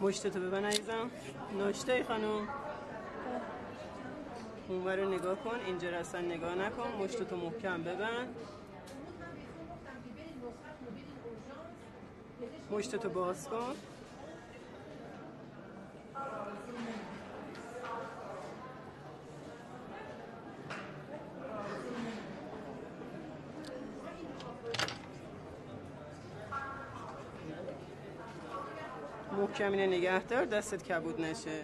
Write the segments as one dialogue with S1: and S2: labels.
S1: مشتتو ببن عزیزم. ناشته ای خانم. اونور رو نگاه کن. اینجا رسن نگاه نکن. مشتتو محکم ببن مشتتو باز کن. محکم اینه نگه دار دستت کبود نشه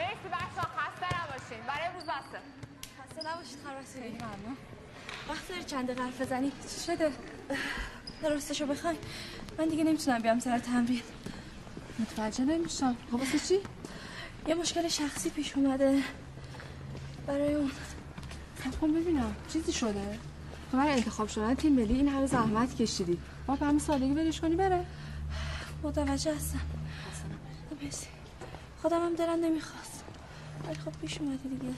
S2: مرسی بچه ها خسته نباشین برای امروز بسته
S3: نباشید ممنون وقت داری چند دقیقه حرف بزنی؟ چی شده؟ درستشو بخوای. من دیگه نمی‌تونم بیام سر تمرین.
S4: متوجه نمیشم. خب چی؟
S3: یه مشکل شخصی پیش اومده. برای اون.
S4: خب ببینم. چیزی شده؟ تو برای انتخاب شدن تیم ملی این همه زحمت کشیدی. با به همین سادگی ولش کنی بره.
S3: متوجه هستم. مرسی. خودم هم دلم نمی‌خواست. ولی خب پیش اومده دیگه.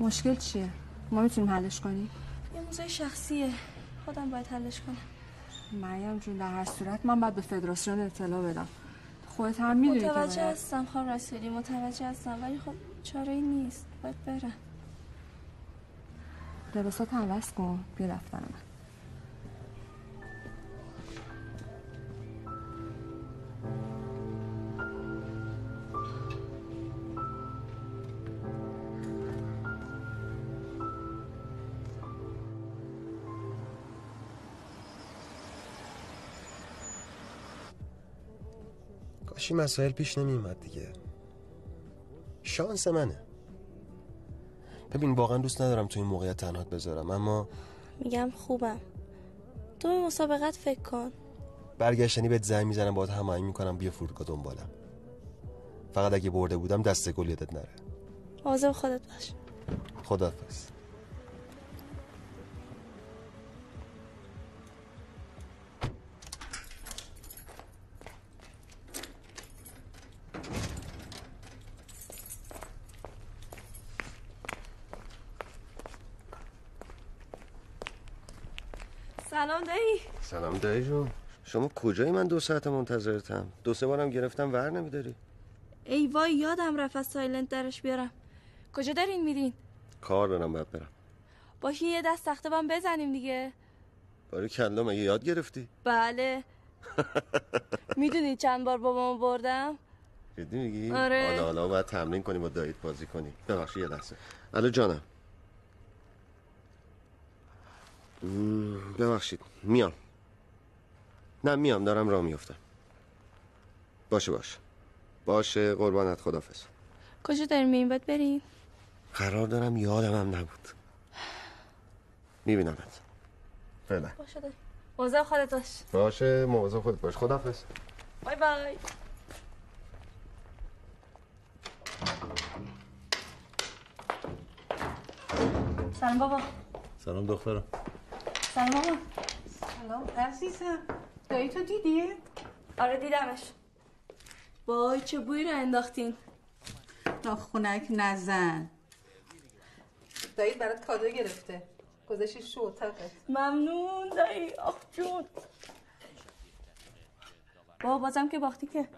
S4: مشکل چیه؟ ما می‌تونیم حلش کنیم؟
S3: یه موضوع شخصیه. خودم باید حلش کنم.
S4: مریم جون در هر صورت من باید به فدراسیون اطلاع بدم. خودت هم می‌دونی که
S3: متوجه هستم خانم رسولی متوجه هستم ولی خب چاره ای نیست. باید برم.
S4: لباسات هم عوض کن. بیا دفتر من.
S5: کاشی مسائل پیش نمیومد دیگه. شانس منه. ببین واقعا دوست ندارم تو این موقعیت تنهات بذارم اما
S3: میگم خوبم. تو به مسابقت فکر کن.
S5: برگشتنی بهت زنگ می‌زنم باید هماهنگ می‌کنم بیا فرودگاه دنبالم. فقط اگه برده بودم دست گل یادت نره.
S3: مواظب خودت باش.
S5: خدافظ
S3: دایی
S5: جون. شما کجایی من دو ساعت منتظرتم؟ دو سه بارم گرفتم ور نمیداری.
S3: ای وای یادم رفت از silent درش بیارم. کجا دارین میرین؟
S5: کار دارم باید برم.
S3: بشین یه دست تخته بام بزنیم دیگه.
S5: باریکلا مگه یاد گرفتی؟
S3: بله. می‌دونی چند بار بابامو بردم؟
S5: جدی میگی؟
S3: آره.
S5: حالا حالا باید تمرین کنی با داییت بازی کنی. ببخشید یه لحظه. الو جانم. ببخشید. میام. نه میام دارم را میفتم باشه باشه. باشه قربانت خدافز
S3: کجا داریم میریم؟ باید بریم؟
S5: قرار دارم یادم هم نبود. می‌بینم. ات فعلا.
S3: باشه داریم. موضوع خودت باش.
S5: باشه موضوع خودت باش. خدافز
S3: بای بای. سلام بابا.
S6: سلام دخترم.
S3: سلام بابا.
S7: سلام عزیزم. دایی تو دیدی؟
S3: آره دیدمش. وای چه بویی رو انداختین.
S7: ناخونک نزن. دایی برات کادو گرفته. گذاشتی شو اتاقت.
S3: ممنون دایی. آخ جون. بابا بازم که باختی که.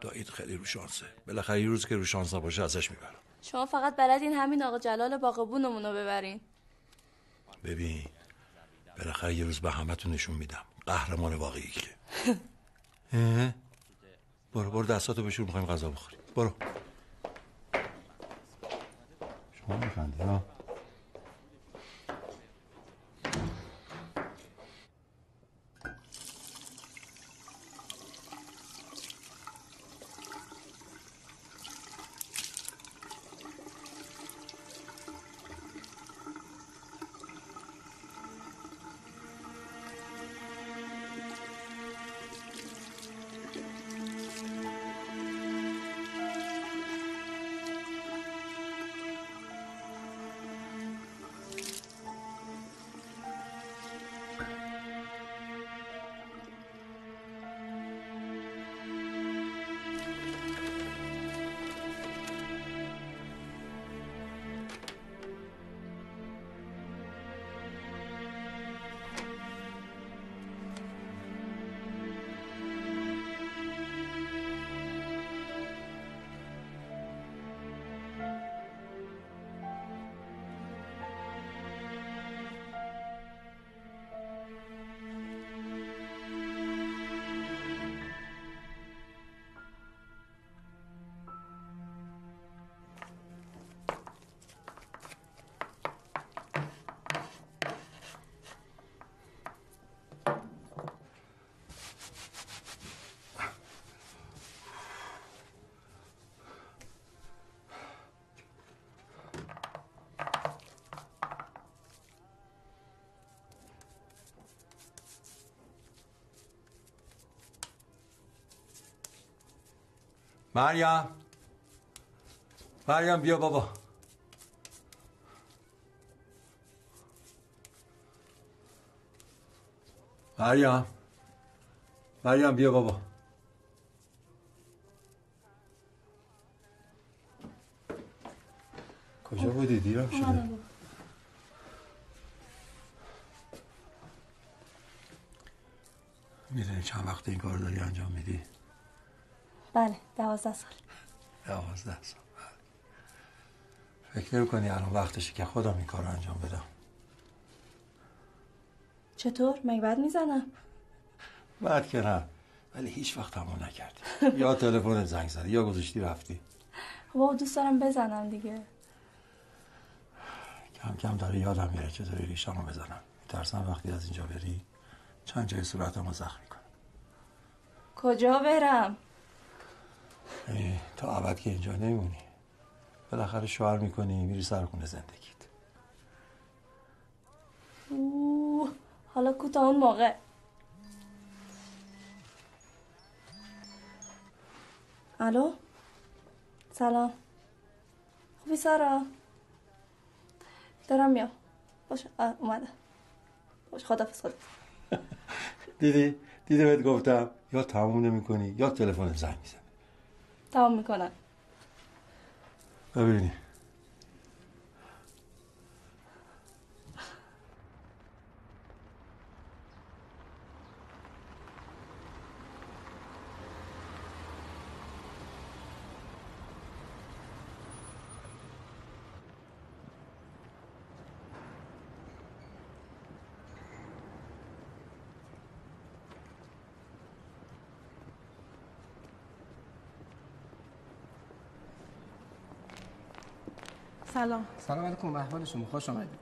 S6: دایید خیلی رو شانسه. بالاخره یه روز که رو شانس باشه ازش می‌برم.
S3: شما فقط بلدین همین آقا جلال باقبونمون رو ببرین.
S6: ببین بالاخره یه روز به همه تو نشون میدم. قهرمان واقعی که؟ برو برو دستاتو بشور می‌خوایم غذا بخوریم. برو. شما میخندی ها؟ مریم مریم بیا بابا مریم مریم بیا بابا کجا بودی دیرم شده می‌دونی چند وقت این کار داری انجام میدی
S3: بله دوازده سال.
S6: دوازده سال بله. فکر کنی الان وقتشه که خودم این کار انجام بدم؟
S3: چطور؟ مگه بد می‌زنم؟
S6: بعد که نه. ولی هیچ وقت همون نکردی. یا تلفن زنگ زدی یا گذاشتی رفتی.
S3: بابا دوست دارم بزنم دیگه.
S6: کم کم داره یادم میره چطوری ریشمو بزنم. ترسم وقتی از اینجا بری چند جای صورتمو زخمی کنم.
S3: کجا برم؟
S6: تا ابد که اینجا نمیمونی بالاخره شوهر می‌کنی میری سر خونه زندگیت.
S3: اوه حالا کو تا اون موقع. الو؟ سلام. خوبی سارا؟ دارم میام. باش اومده. باش خدافز خدافز
S6: دیدی؟ دیدی بهت گفتم یا تموم نمی‌کنی یا تلفن زنگ می‌زنی.
S3: تمام می‌کنم.
S6: ببینی
S8: سلام.
S9: سلام علیکم احوال شما. خوش آمدید.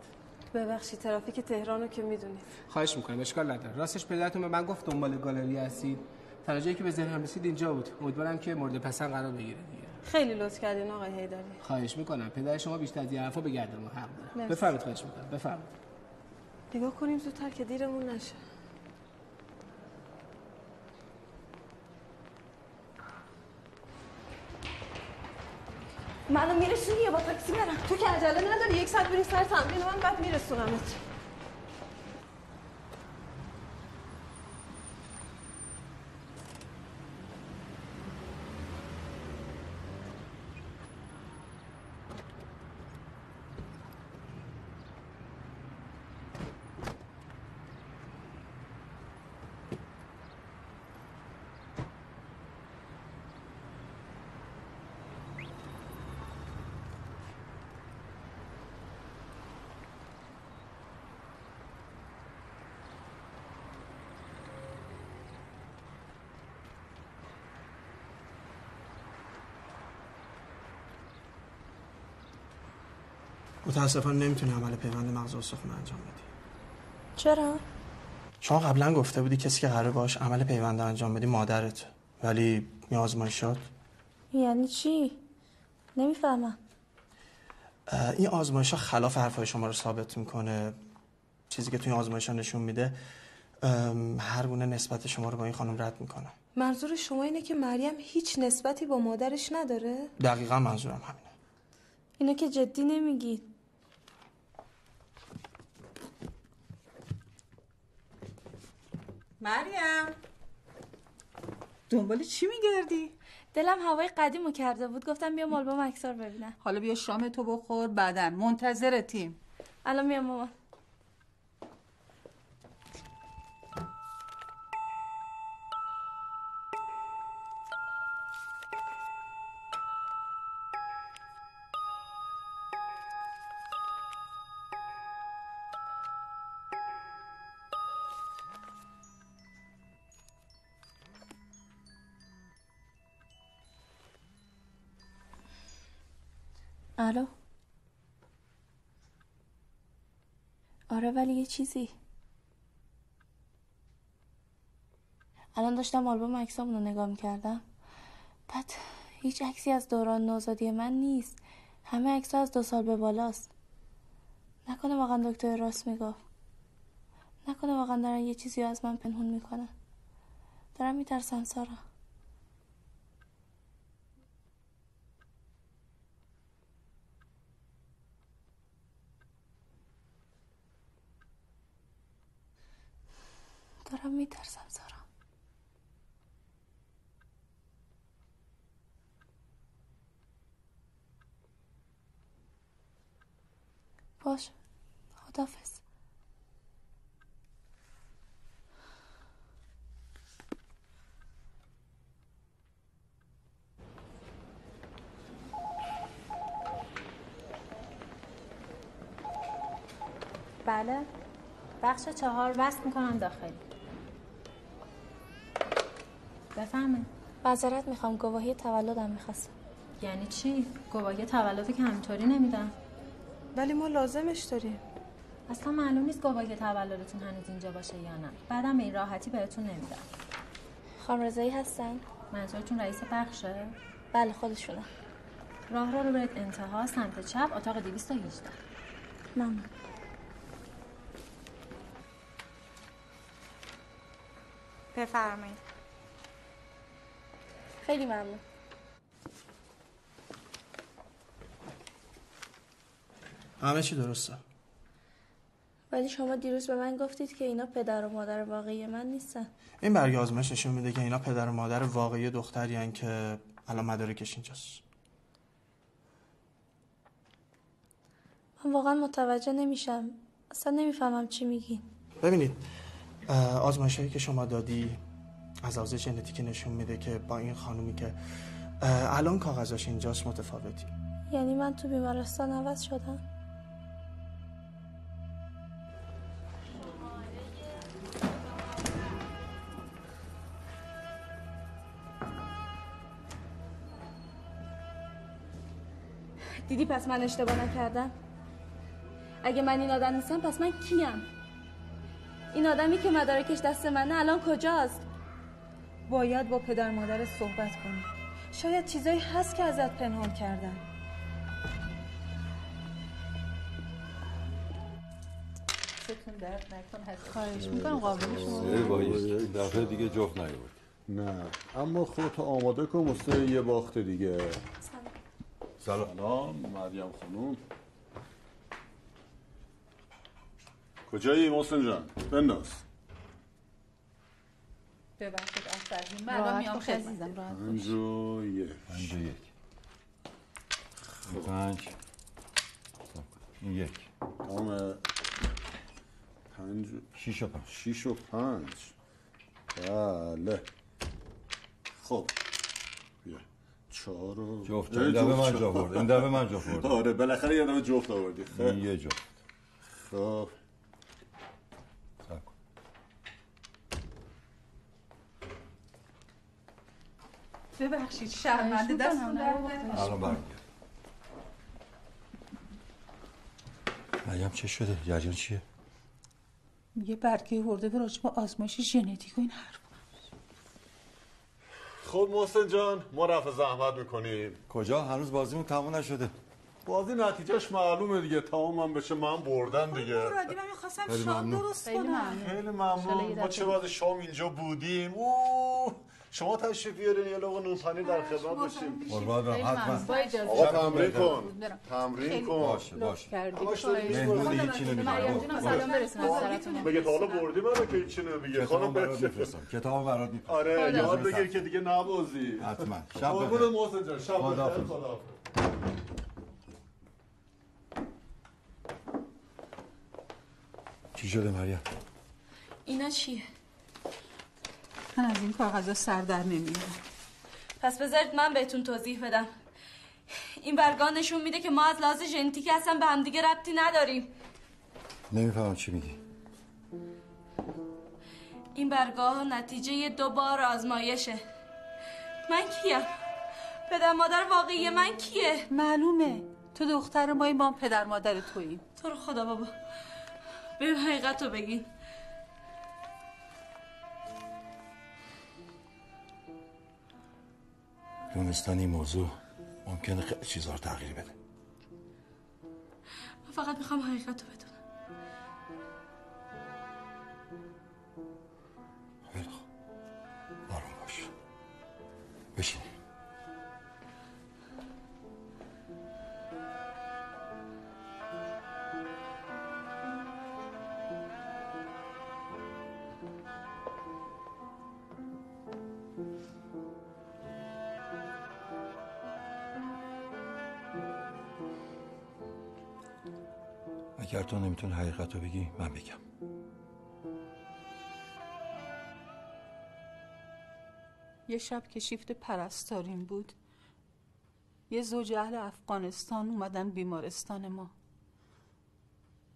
S8: ببخشید ترافیک تهران رو که می‌دونید.
S9: خواهش می‌کنم اشکال نداره. راستش پدرتون به من گفت دنبال گالری هستید. جایی که به ذهنم رسید اینجا بود. امیدوارم که مورد پسند قرار بگیره دیگه.
S8: خیلی لطف کردین آقای هیدری
S9: خواهش می‌کنم. پدر شما بیشتر از این حرفا به گردن ما حق داره. بفرمایید خواهش می‌کنم. بفرمایید.
S8: نگاه کنیم زودتر که دیرمون نشه.
S3: منو میرسونی یا با تاکسی برم
S8: تو که عجله نداری یک ساعت بری سر تمرین من بعد میرسونمت.
S9: متاسفانه نمی‌تونی عمل پیوند مغز استخون انجام بدی.
S3: چرا؟
S9: شما قبلا گفته بودی کسی که قرار باش عمل پیوند انجام بدی مادرت. ولی این آزمایشات
S3: یعنی چی؟ نمی‌فهمم.
S9: این آزمایش ها خلاف حرفای شما رو ثابت می‌کنه. چیزی که توی آزمایش ها نشون میده هر گونه نسبت شما رو با این خانم رد می‌کنه.
S8: منظور شما اینه که مریم هیچ نسبتی با مادرش نداره؟
S9: دقیقا منظورم همینه.
S3: اینو که جدی نمیگید
S7: مریم. دنبال چی میگردی؟
S3: دلم هوای قدیمو کرده بود. گفتم بیا آلبوم اکسار ببینم.
S7: حالا بیا شام تو بخور بعدن منتظرتیم.
S3: الان میام مامان. الو. آره ولی یه چیزی. الان داشتم آلبوم عکسامون رو نگاه می‌کردم. بعد هیچ عکسی از دوران نوزادی من نیست. همه عکس از دو سال به بالاست. نکنه واقعا دکتر راست می‌گفت. نکنه واقعا دارن یه چیزی از من پنهون می‌کنن. دارم میترسم سارا. دارم میترسم سارا. باش خدافز
S10: بله. بخش چهار وصل می‌کنم داخلی. بفهمه.
S3: معذرت می‌خوام گواهی تولدم می‌خواستم.
S10: یعنی چی؟ گواهی تولدی که همینطوری نمیدم.
S8: ولی ما لازمش داریم.
S10: اصلا معلوم نیست گواهی تولدتون هنوز اینجا باشه یا نه. بعدم به این راحتی بهتون نمیدم.
S3: خانم رضایی هستن؟
S10: منظورتون رئیس بخشه؟
S3: بله خودشونه.
S10: راه رو برید انتها سمت چپ اتاق 218
S3: ممنون.
S11: بفرمایید.
S3: خیلی ممنون.
S9: همه چی درسته؟
S3: ولی شما دیروز به من گفتید که اینا پدر و مادر واقعی من نیستن.
S9: این برگ آزمایش نشون میده که اینا پدر و مادر واقعی دختری که الان مدارکش اینجاست.
S3: من واقعا متوجه نمیشم. اصلا نمی‌فهمم چی میگین
S9: ببینید آزمایش هایی که شما دادی از ژنتیکی نشون میده که با این خانومی که الان کاغذاش اینجاست متفاوتی.
S3: یعنی من تو بیمارستان عوض شدم؟ دیدی پس من اشتباه نکردم؟ اگه من این آدم نیستم پس من کیم؟ این آدمی که مدارکش دست منه الان کجاست؟
S8: باید با پدر مادر صحبت کنی. شاید چیزایی هست که ازت پنهان کردن
S7: خواهش می‌کنم قابلش
S12: این دفعه دیگه جفت نیورد
S13: نه اما خودتو آماده کن واسه یه باخت دیگه.
S12: سلام. مریم خانوم کجایی محسن جان؟ بنداز
S7: ببخشید. عصبی من الان میام خدمت
S12: پنج و یک
S6: پنج و یک. پنج. این یک.
S12: تمام. پنج
S6: شیش و پنج.
S12: شیش و پنج. بله. خب. بیا. چهار و
S6: جفت. این دفعه من. جفت. آورد. این دفعه من جفت آوردم.
S12: آره بالاخره یه دفعه جفت آوردی. خب.
S6: یه جفت.
S12: خب
S6: صبر کن.
S7: ببخشید شرمنده دستون در
S6: الان مریم چه شده؟ جریان چیه؟
S7: یه برگه ورده به راجب آزمایش ژنتیک و این حرف.
S12: خب محسن جان ما رفع زحمت می‌کنیم.
S6: کجا؟ هنوز بازیمون تموم نشده.
S12: بازی نتیجهش معلومه دیگه. تمام هم بشه من بردم دیگه.
S7: مرادی من می‌خواستم
S6: خیلی
S7: شام. درست
S10: خیلی
S7: کنم.
S10: ممنون.
S12: خیلی ما چه بعد شام اینجا بودیم. اوه! شما تشریف بیارین یه لقمه نون پنیر در خدمت باشیم.
S6: قربان حتما.
S10: با اجازه
S12: آقا تمرین. کن. تمرین کن.
S6: باشه باشه. هیچی
S10: مریم
S6: نمیگه
S10: سلام
S12: مگه تا حالا بردی منو که هیچی نمیگه. خانم
S6: برات
S12: بچه
S6: میفرستم. کتاب برات میفرستم.
S12: آره
S10: خدا
S12: یاد. بگیر که دیگه نبازی.
S6: حتما. شب
S12: قربون
S6: بخیر
S12: محسن جان شب بخیر.
S6: خداحافظ. چی شده مریم؟
S3: اینا چیه؟
S7: من از این کاغذا سر در نمیارم
S3: پس بذارید من بهتون توضیح بدم. این برگاه نشون میده که ما از لحاظ ژنتیکی اصلا به همدیگه ربطی نداریم.
S6: نمی‌فهمم چی میگی.
S3: این برگاه نتیجه دو بار آزمایشه. من کیم؟ پدر مادر واقعی من کیه؟
S7: معلومه. تو دختر مایی ما هم پدر مادر توییم.
S3: تو رو خدا بابا. بریم حقیقت رو بگین
S6: دونستن این موضوع ممکنه خیلی چیزها رو تغییر بده.
S3: من فقط می‌خوام حقیقت رو بدونم.
S6: خیلی خوب. آروم باش. بشین تو نمی‌تونی حقیقت رو بگی من بگم.
S7: یه شب که شیفت پرستاریم بود یه زوج اهل افغانستان اومدن بیمارستان ما.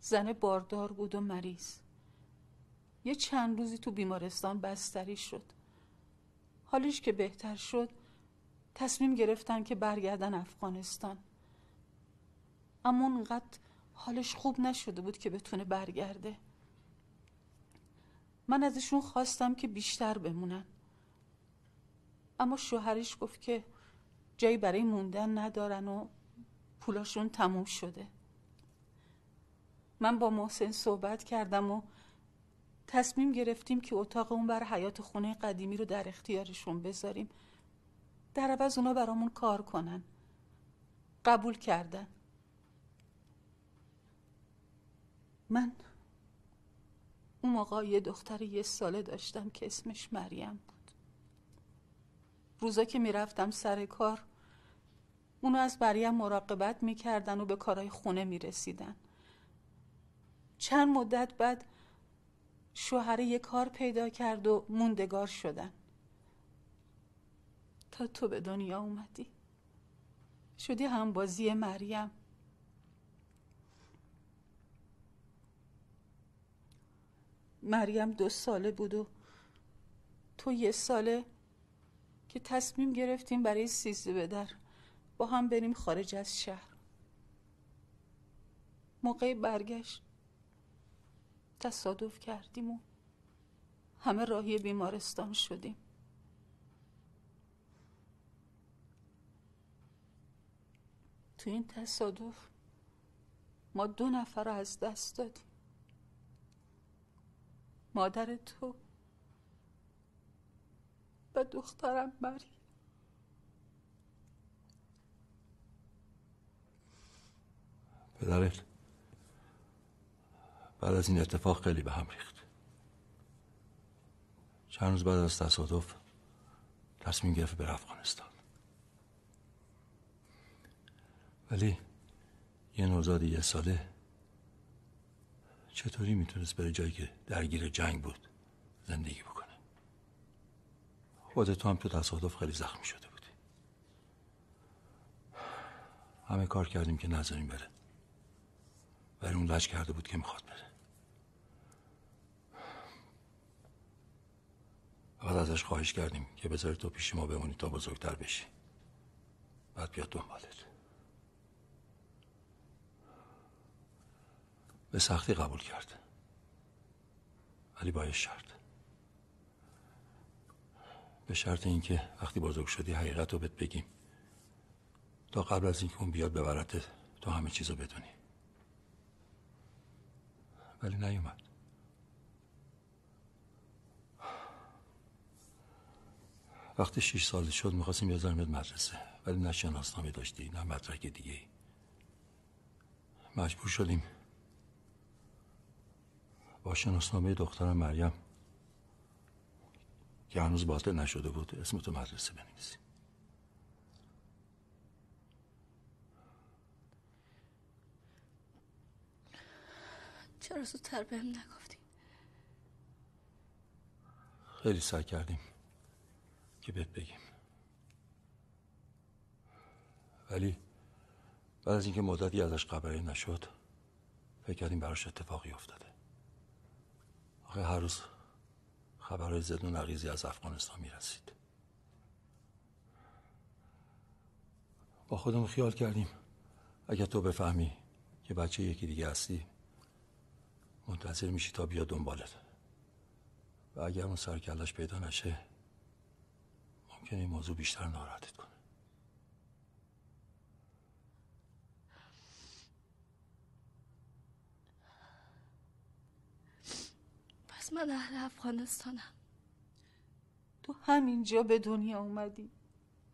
S7: زن باردار بود و مریض. یه چند روزی تو بیمارستان بستری شد. حالش که بهتر شد تصمیم گرفتن که برگردن افغانستان. اما اونقدر حالش خوب نشده بود که بتونه برگرده. من ازشون خواستم که بیشتر بمونن. اما شوهرش گفت که جایی برای موندن ندارن و پولاشون تموم شده. من با محسن صحبت کردم و تصمیم گرفتیم که اتاق اون بر حیات خونه قدیمی رو در اختیارشون بذاریم. در عوض اونا برامون کار کنن. قبول کردن. من اون موقع یه دختر یه ساله داشتم که اسمش مریم بود. روزا که می‌رفتم سر کار اونو از مریم مراقبت می‌کردن و به کارهای خونه می‌رسیدن. چند مدت بعد شوهر یه کار پیدا کرد و موندگار شدن. تا تو به دنیا اومدی. شدی همبازی مریم. مریم دو ساله بود و تو یه ساله که تصمیم گرفتیم برای سیزده به در با هم بریم خارج از شهر. موقع برگشت تصادف کردیم و همه راهی بیمارستان شدیم. تو این تصادف ما دو نفر رو از دست دادیم. مادر تو و دخترم مریم.
S6: پدرت بعد از این اتفاق خیلی به هم ریخت. چند روز بعد از تصادف تصمیم گرفت بره افغانستان. ولی یه نوزاد یه ساله چطوری می‌تونست بره جایی که درگیر جنگ بود؟ زندگی بکنه. خودت هم تو تصادف خیلی زخمی شده بودی. همه کار کردیم که نذاریم بره. ولی اون لج کرده بود که می‌خواد بره. بعد ازش خواهش کردیم که بذاری تو پیش ما بمونی تا بزرگتر بشی. بعد بیاد دنبالت. به سختی قبول کرد. ولی با شرط. به شرط اینکه وقتی بزرگ شدی حقیقت رو بهت بگیم. تا قبل از اینکه اون بیاد ببرت تو همه چیز رو بدونی. ولی نیومد. وقتی شیش سال شد می‌خواستیم بیازرمت مدرسه. ولی نه شناسنامه داشتی نه مدرک دیگه مجبور شدیم با شناسنامه دخترم مریم که هنوز باطل نشده بود اسم تو مدرسه بنویسیم
S3: چرا زودتر بهم نگفتی؟
S6: خیلی سعی کردیم که بهت بگیم. ولی بعد از اینکه مدتی ازش خبری نشد فکر کردیم براش اتفاقی افتاده. آخه هر روز خبرهای زد و نقیزی از افغانستان می‌رسید. با خودمون خیال کردیم. اگر تو بفهمی که بچه یکی دیگه هستی منتظر میشی تا بیا دنبالت. و اگر اون سرکلش پیدا نشه ممکنه این موضوع بیشتر ناراحتت کنه.
S3: پس من اهل افغانستانم.
S7: تو همینجا به دنیا اومدی.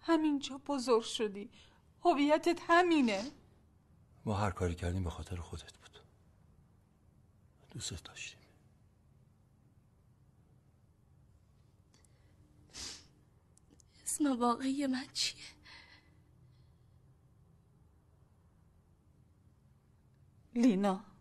S7: همینجا بزرگ شدی. هویتت همینه.
S6: ما هر کاری کردیم به خاطر خودت بود. دوست داشتیم.
S3: اسم واقعی من چیه؟
S7: لینا
S3: لینا.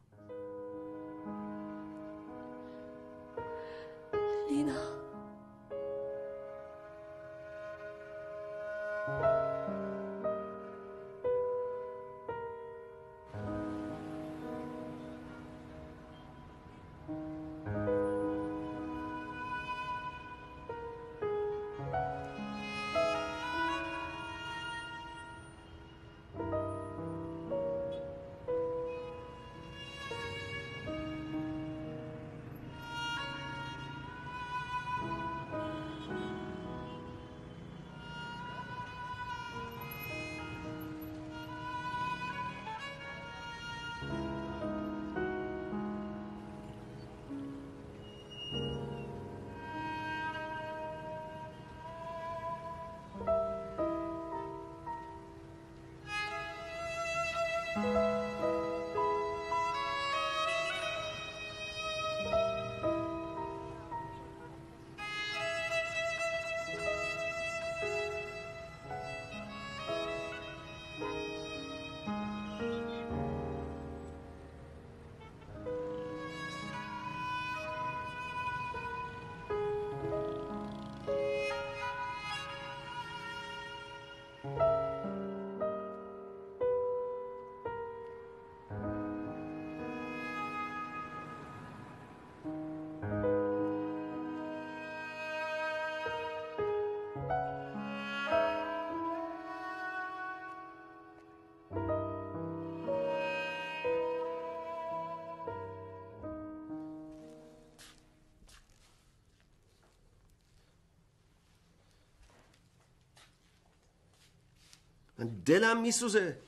S5: من دلم میسوزه.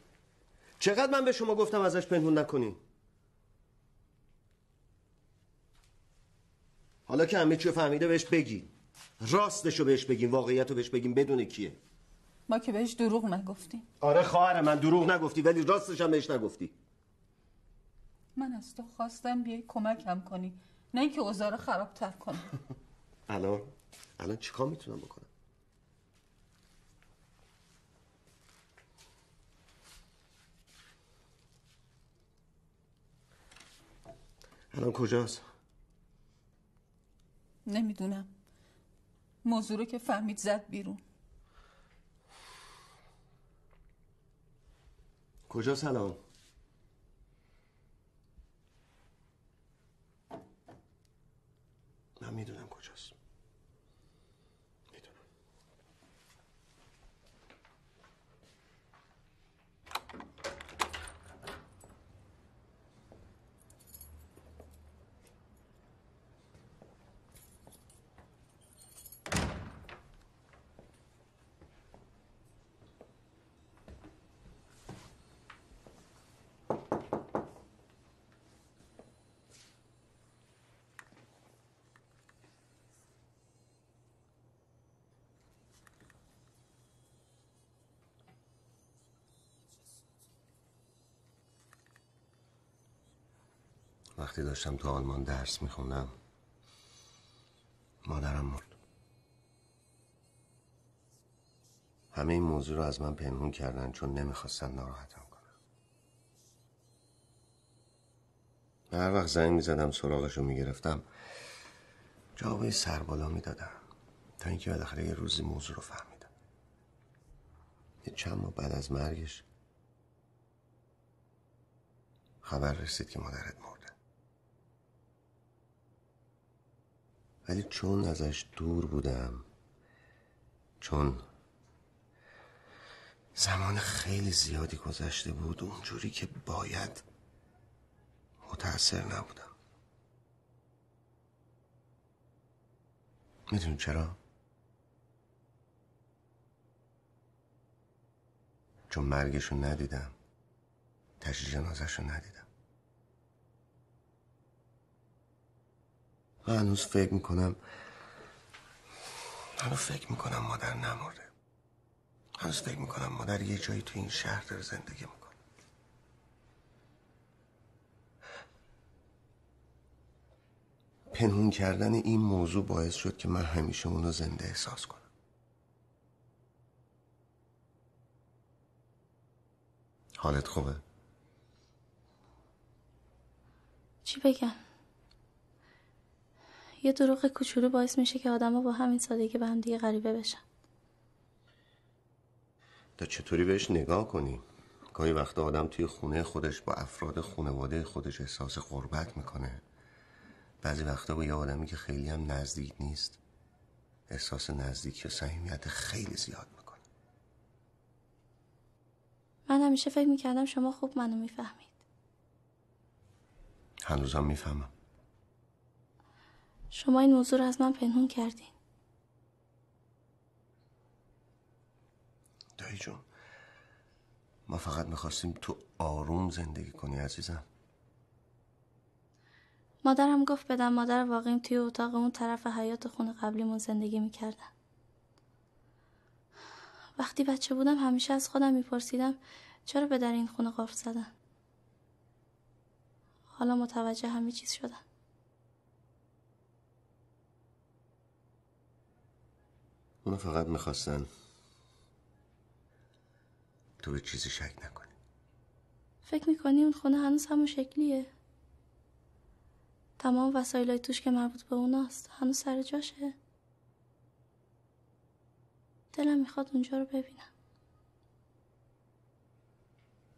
S5: چقدر من به شما گفتم ازش پنهون نکنین؟ حالا که همه چیو فهمیده بهش بگی راستشو بهش بگین واقعیتو بهش بگین بدون کیه.
S7: ما که بهش دروغ نگفتیم.
S5: آره خواهر من دروغ نگفتی ولی راستش هم بهش نگفتی.
S7: من از تو خواستم بیای کمکم کنی نه اینکه اوضاع رو خرابتر کنی.
S5: الان الان چیکار می‌تونم بکنم؟ الان کجاست؟
S7: نمی‌دونم. موضوع رو که فهمید زد بیرون.
S5: کجاست الان من می‌دونم کجاست می‌دونم. وقتی داشتم تو آلمان درس میخوندم مادرم مرد. همه این موضوع رو از من پنهون کردن چون نمی‌خواستن ناراحتم کنم. هر وقت زنگ می‌زدم سراغش رو می‌گرفتم سر بالا می‌دادم. تا اینکه بالاخره یه روزی موضوع رو فهمیدم. یه چند ماه بعد از مرگش خبر رسید که مادرت مرده ولی چون ازش دور بودم چون زمان خیلی زیادی گذشته بود اونجوری که باید متأثر نبودم می‌دونی چرا؟ چون مرگشو ندیدم تشییع جنازشو ندیدم من هنوز فکر می‌کنم هنوز فکر می‌کنم مادر نمرده. هنوز فکر می‌کنم مادر یه جایی تو این شهر داره زندگی می‌کنه. پنهون کردن این موضوع باعث شد که من همیشه اونو زنده احساس کنم. حالت خوبه؟
S3: چی بگم؟ یه دروغ کوچولو باعث میشه که آدما با همین سادگی به هم دیگه غریبه بشن.
S5: تا چطوری بهش نگاه کنی؟ گاهی وقتا آدم توی خونه خودش با افراد خانواده خودش احساس غربت می‌کنه. بعضی وقتا با یه آدمی که خیلی هم نزدیک نیست احساس نزدیکی و صمیمیت خیلی زیاد می‌کنه.
S3: من همیشه فکر می‌کردم شما خوب منو می‌فهمید.
S5: هنوزم می‌فهمم.
S3: شما این موضوع رو از من پنهون کردین.
S5: دایی جون ما فقط می‌خواستیم تو آروم زندگی کنی عزیزم.
S3: مادرم گفت بدم مادر واقعیم توی اتاق اون طرف حیات خونه قبلیمون زندگی می‌کردن. وقتی بچه بودم همیشه از خودم میپرسیدم چرا به در این خونه قفل زدن؟ حالا متوجه همه چیز شدم
S5: اونو فقط می‌خواستن تو به چیزی شک نکنی.
S3: فکر می‌کنی اون خونه هنوز همون شکلیه؟ تمام وسایلای توش که مربوط به اوناست هنوز سر جاشه؟ دلم می‌خواد اونجا رو ببینم.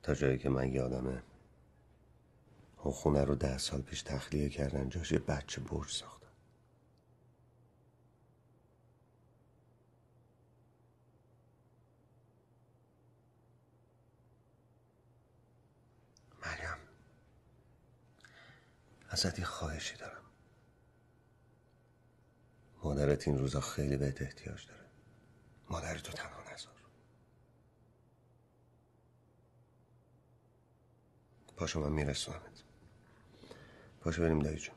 S5: تا جایی که من یادمه اون خونه رو ده سال پیش تخلیه کردن جاش یه بچه برج مریم ازت یه خواهشی دارم. مادرت این روزا خیلی بهت احتیاج داره. مادر تو تنها نذار پاشو من میرسونمت. پاشو بریم دایی جون.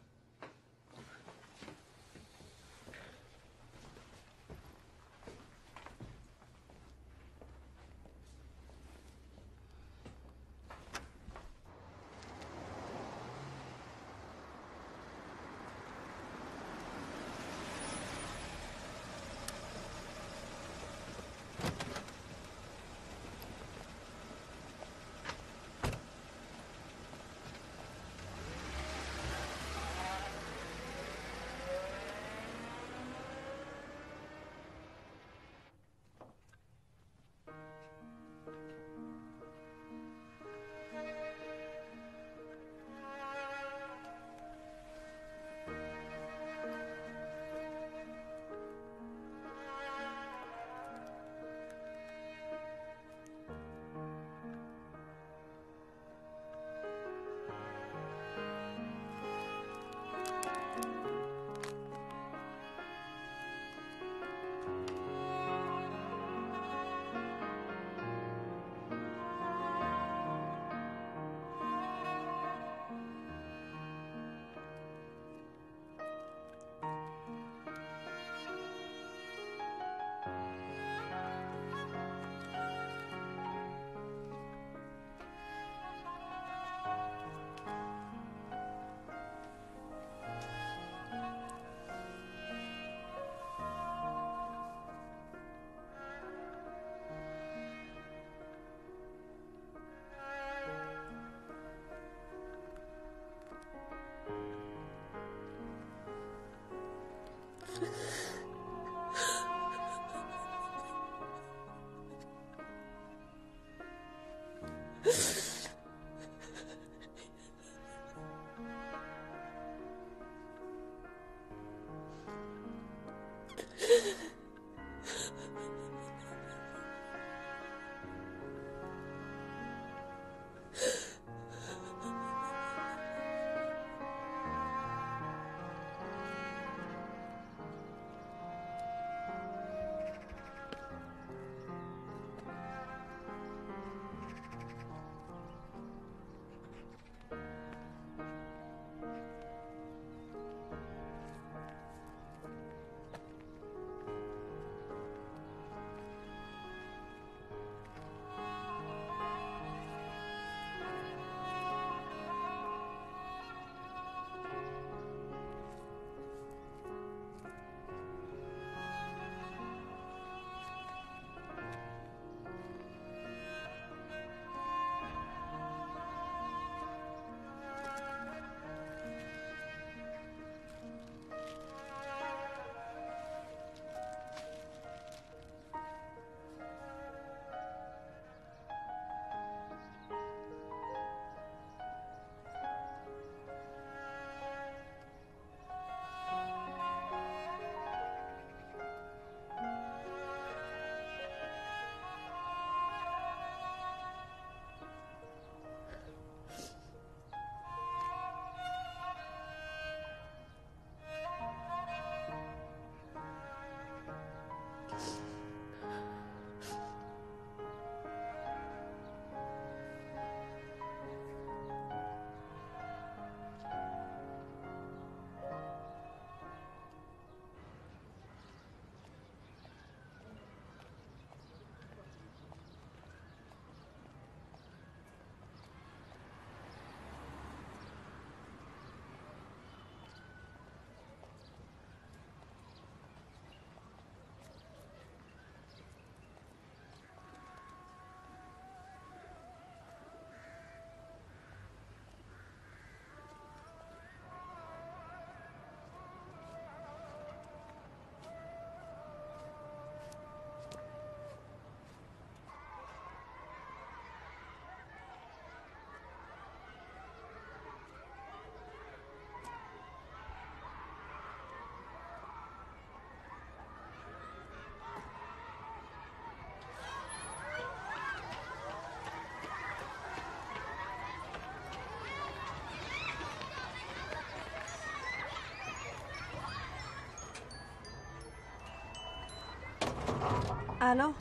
S8: الو.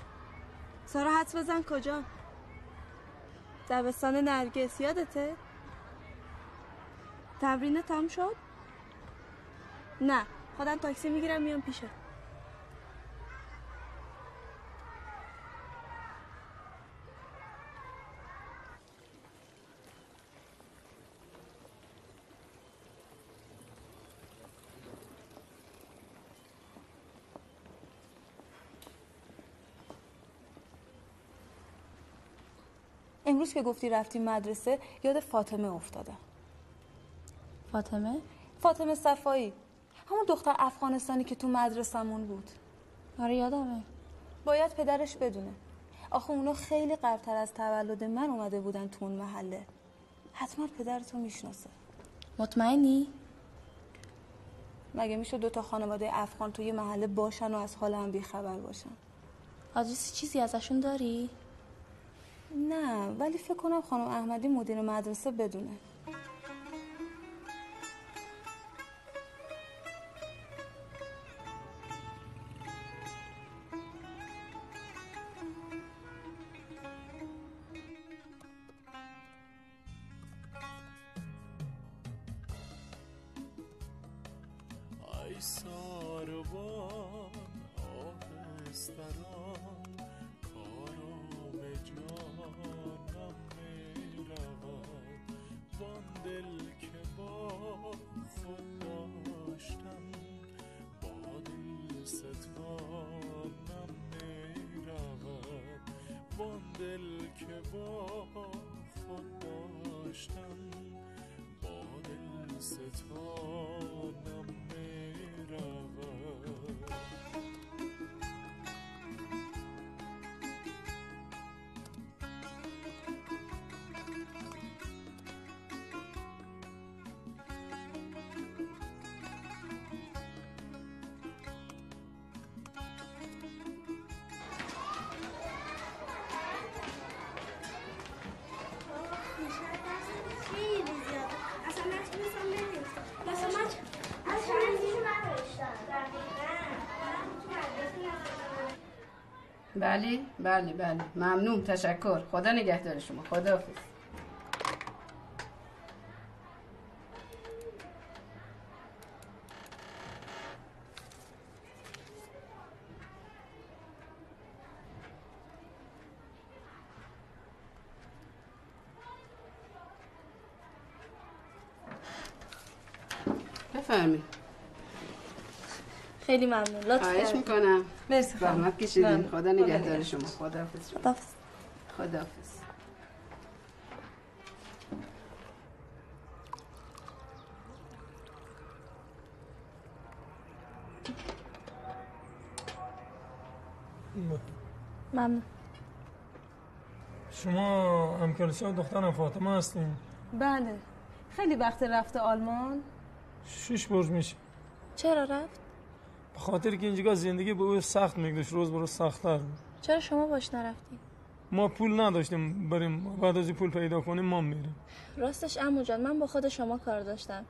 S8: سارا حدس بزن کجا؟ دبستان نرگس یادته؟ تمرین تم شد؟ نه. خودم تاکسی می‌گیرم میام پیشه امروز که گفتی رفتی مدرسه یاد فاطمه افتادم
S3: فاطمه؟
S8: فاطمه صفایی همون دختر افغانستانی که تو مدرسمون بود.
S3: آره یادمه.
S8: باید پدرش بدونه. آخه اونا خیلی قبلتر از تولد من اومده بودن تو اون محله. حتما پدرتو می‌شناسه.
S3: مطمئنی؟
S8: مگه میشه دوتا خانواده افغان توی محله باشن و از حال هم بیخبر باشن؟
S3: آدرس چیزی ازشون داری؟
S8: نه ولی فکر کنم خانم احمدی مدیر مدرسه بدونه.
S14: ای ساربان آهستران وان دل که با
S15: بله بله بله. ممنون تشکر. خدا نگهدار شما. خدا حافظ
S3: خیلی ممنون. لطف
S15: خواهش
S3: کردید.
S15: می‌کنم.
S3: مرسی خانم.
S15: زحمت کشیدین. خدا نگهدار. شما. خدا حافظ
S3: خداحافظ.
S15: خدا حافظ
S3: ممنون.
S16: شما همکلسی دخترم فاطمه هستین؟
S8: بله. خیلی وقت رفته آلمان؟
S16: شش برج میشه.
S3: چرا رفت؟
S16: خاطر که اینجا زندگی به او سخت میگذشت روز به روز سختتر.
S3: چرا شما باش نرفتین؟
S16: ما پول نداشتیم بریم بعد از پول پیدا کنیم ما میریم.
S3: راستش عمو جان من با خود شما کار داشتم.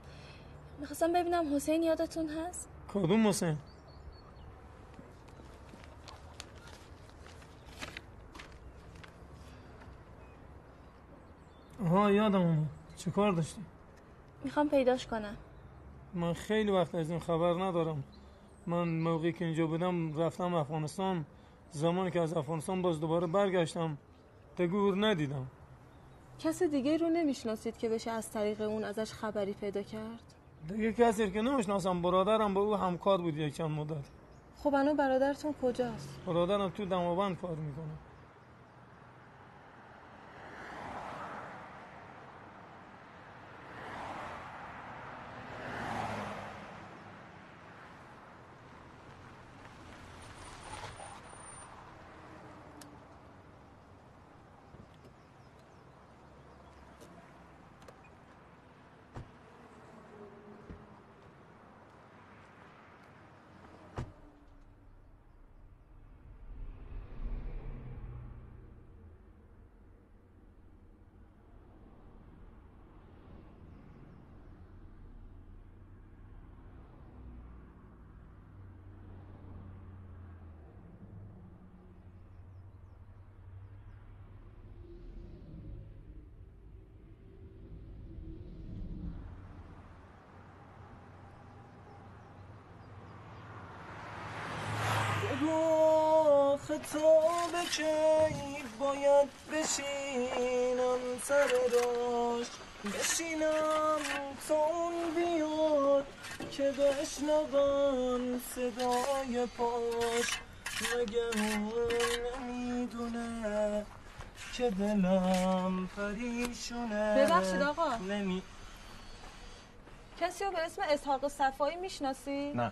S3: می‌خواستم ببینم حسین یادتون هست؟
S16: کدوم حسین؟ آها یادم اومد. چه کار داشتی
S3: می‌خوام پیداش کنم.
S16: من خیلی وقت از این خبر ندارم. من موقعی که اینجا بودم رفتم افغانستان. زمانی که از افغانستان باز دوباره برگشتم تگور ندیدم.
S8: کس دیگه رو نمی‌شناسید که بشه از طریق اون ازش خبری پیدا کرد؟
S16: دیگه کسی که نمی‌شناسم برادرم با او همکار بود یک چند مدت.
S8: خب الان برادرتون کجاست؟
S16: برادرم تو دماوند کار می‌کنه.
S13: خطاب کی باید بشینم سر راش بشینم تا اون بیاد که بشنوم صدای پاش. مگه اون نمی‌دونه که دلم پریشونه.
S8: ببخشید آقا.
S13: نمی
S8: کسی رو به اسم اسحاق صفایی می‌شناسی؟
S12: نه.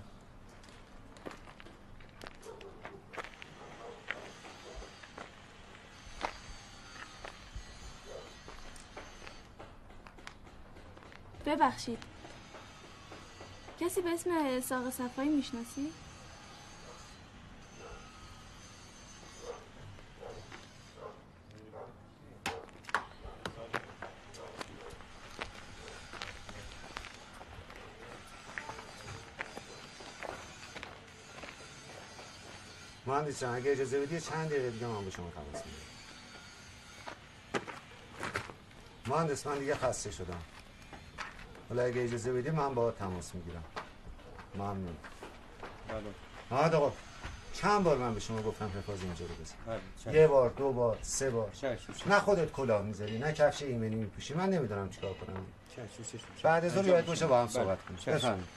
S3: ببخشید. کسی به اسم اساق صفایی می‌شناسی؟
S17: مهندس جان اگه اجازه بدی چند دقیقه دیگه من به شما تماس می‌گیرم. مهندس من دیگه خسته شدم. حالا اگه اجازه بدی من با تماس می‌گیرم. ممنون. محمد آقا چند بار من به شما گفتم حفاظ اینجا رو بزن؟ یه بار دو بار سه بار. نه خودت کلاه می‌ذاری نه کفش ایمنی میپوشی. من نمی‌دونم چیکار کنم. بعد از اون یاد باشه با هم صحبت کنیم. بفهمید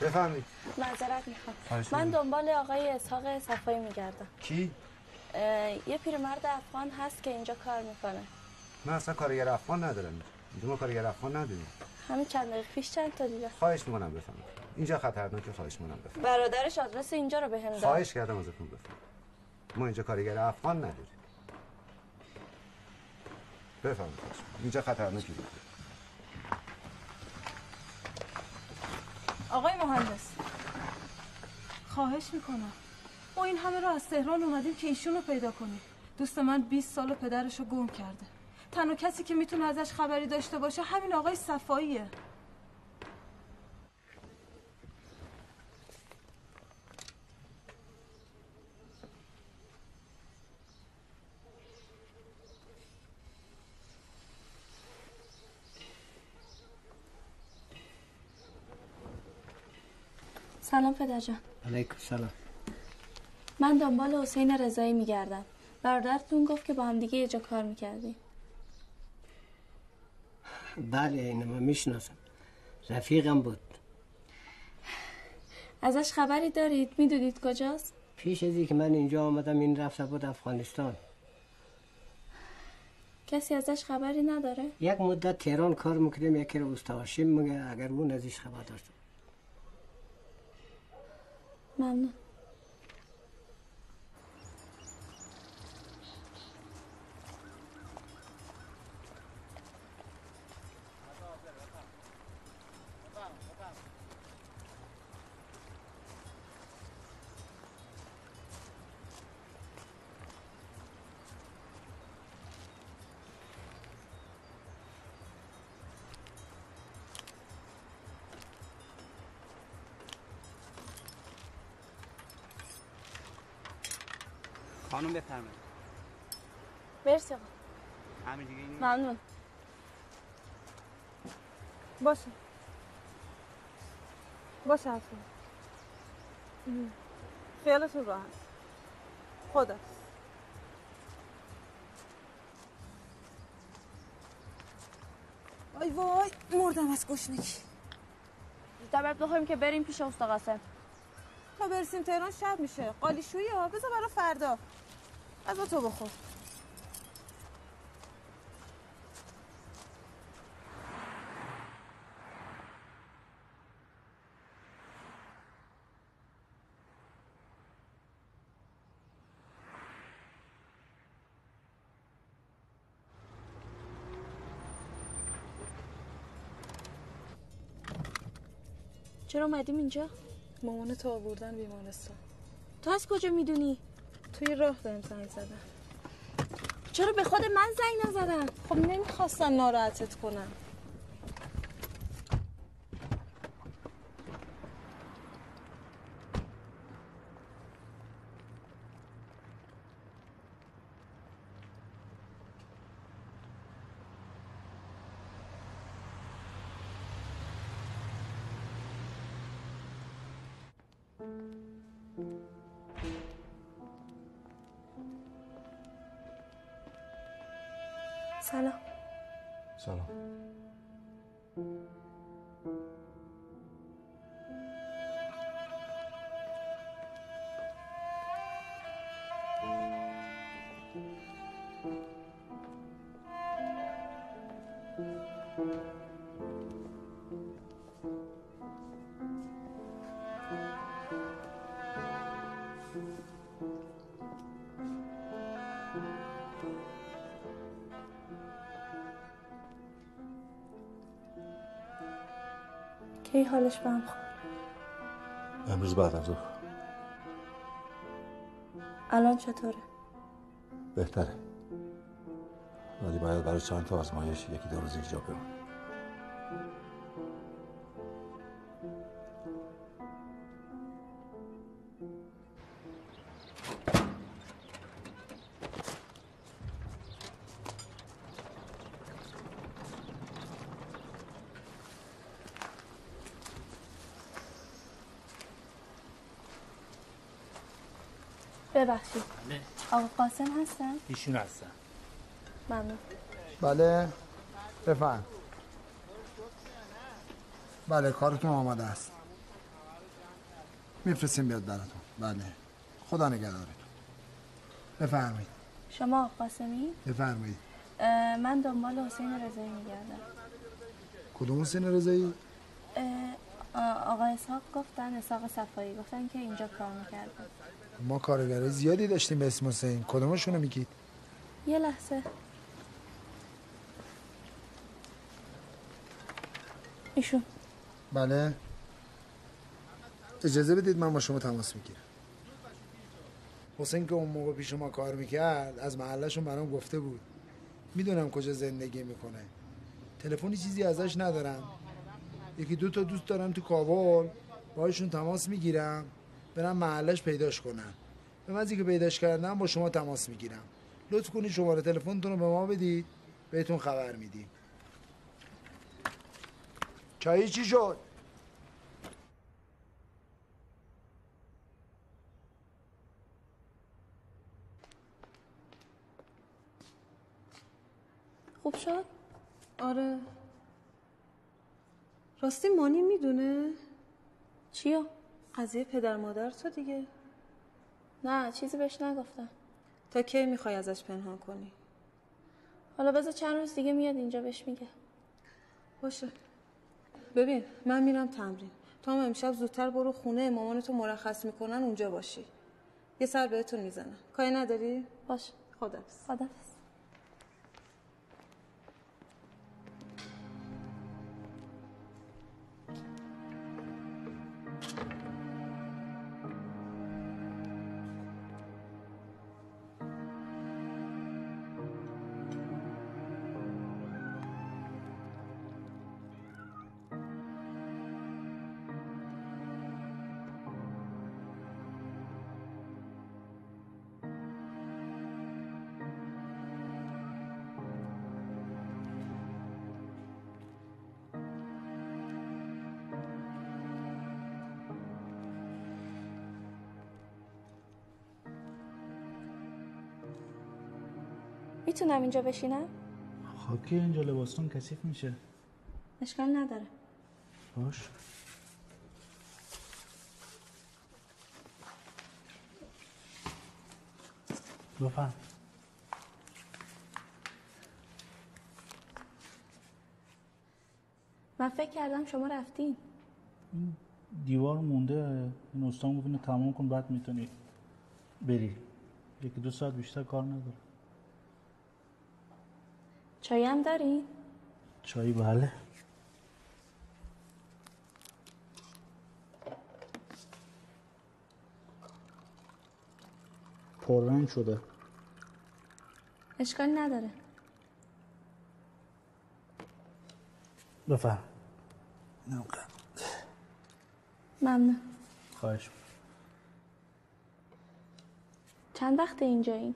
S17: بفهمید
S3: معذرت می‌خوام. من. دنبال آقای اسحاق صفایی میگردم.
S17: کی؟
S3: یه پیرمرد افغان هست که اینجا کار می‌کنه.
S17: من اصلا کارگر افغان ندارم. اینجا ما کارگر افغان نداریم
S3: همین چند دقیقه پیش چند تا دیگه.
S17: خواهش می‌کنم بفهمید اینجا خطرناکه خواهش می‌کنم بفهمید
S3: برادرش آدرس اینجا رو بهم داد.
S17: خواهش کردم ازتون بفهمید ما اینجا کارگر افغان نداریم. خواهش می‌کنم. اینجا خطرناکه
S8: آقای مهندس خواهش می‌کنم. ما این همه رو از تهران اومدیم که ایشون رو پیدا کنیم. دوست من 20 سال پدرش رو گم کرده. تنها کسی که می‌تونه ازش خبری داشته باشه همین آقای صفاییه.
S3: سلام پدر جان.
S18: علیکم سلام.
S3: من دنبال حسین رضایی میگردم. برادرتون گفت که با هم دیگه یه جا کار می‌کردیم.
S18: بله اینو من می‌شناسم. رفیقم بود.
S3: ازش خبری دارید؟ می‌دونید کجاست؟
S18: پیش از که من اینجا آمدم این رفته بود افغانستان.
S3: کسی ازش خبری نداره؟
S18: یک مدت تهران کار می‌کردیم یکی رو هاشم میگه اگر اون ازش خبر داشت.
S3: ممنون.
S19: خانم بفرمایید.
S3: مرسی آقا.
S19: همین دیگه این
S3: ممنون.
S8: باشه. باشه اصلا خیالتون راحت. خدا. وای وای مردم از گشنگی.
S3: زودتر بخوایم که بریم پیش استا قاسم.
S8: تا برسیم تهران شب میشه. قالی شویی ها بذار برای فردا. غذا تو بخور.
S3: چرا اومدیم اینجا؟
S8: مامان تو آوردن بیمارستان.
S3: تو از کجا می‌دونی؟
S8: توی راه بهم زنگ زدن
S3: چرا به خود من زنگ نزدن؟
S8: خب نمی‌خواستن ناراحتت کنن.
S3: کی حالش به هم خورد
S6: امروز بعد از ظهر.
S3: الان چطوره؟
S6: بهتره. ولی باید برای چند تا آزمایش یکی دو روز اینجا بمون
S3: قاسم هستن؟
S19: ایشون هستن.
S3: ممنون.
S20: بله بفهم بله کارتون آماده است. میفرستیم بیاد براتون. بله خدا نگهدارتون. بفرمایید.
S3: شما قاسمی؟
S20: بفرمایید.
S3: من دنبال حسین رضایی میگردم.
S20: کدوم حسین رضایی؟
S3: آقا اسحاق گفتن اسحاق صفایی گفتن که اینجا کار می‌کردن
S20: ما کارگرای زیادی داشتیم به اسم حسین. کدومشونو میگید؟
S3: یه لحظه. ایشون.
S20: بله. اجازه بدید من با شما تماس می‌گیرم. حسین که اون موقع پیش ما کار می‌کرد از محلشون برام گفته بود. می‌دونم کجا زندگی می‌کنه. تلفنی چیزی ازش ندارم. یکی دو تا دوست دارم تو کابل. باهاشون تماس می‌گیرم. برم محلش پیداش کنم به مزی که پیداش کردم با شما تماس می‌گیرم لطف کنی شماره تلفنتون رو به ما بدید بهتون خبر میدیم چایی چی شد؟
S3: خوب شد؟
S8: آره راستی مانی می‌دونه؟
S3: چیا؟
S8: قضیه پدر مادر تو دیگه.
S3: نه چیزی بهش نگفتم.
S8: تا کی می‌خوای ازش پنهان کنی؟
S3: حالا بذار چند روز دیگه میاد اینجا بهش میگه.
S8: باشه. ببین من میرم تمرین. تو هم امشب زودتر برو خونه مامانتو مرخص می‌کنن اونجا باشی. یه سر بهتون می‌زنم. کاری نداری؟
S3: باش.
S8: خدا
S3: خدا می‌تونم اینجا بشینم؟
S13: خاکی اینجا لباسون کثیف میشه.
S3: اشکال نداره.
S13: باش. بفهم
S3: من فکر کردم شما رفتین.
S13: این دیوار مونده. این استان گفت تمام کن بعد می‌تونی بری. یکی دو ساعت بیشتر کار نداره.
S3: چایی هم داری؟
S13: چایی بله. پررنگ شده.
S3: اشکال نداره.
S13: بفهم
S3: ممنون.
S13: خواهش.
S3: چند وقت اینجایی؟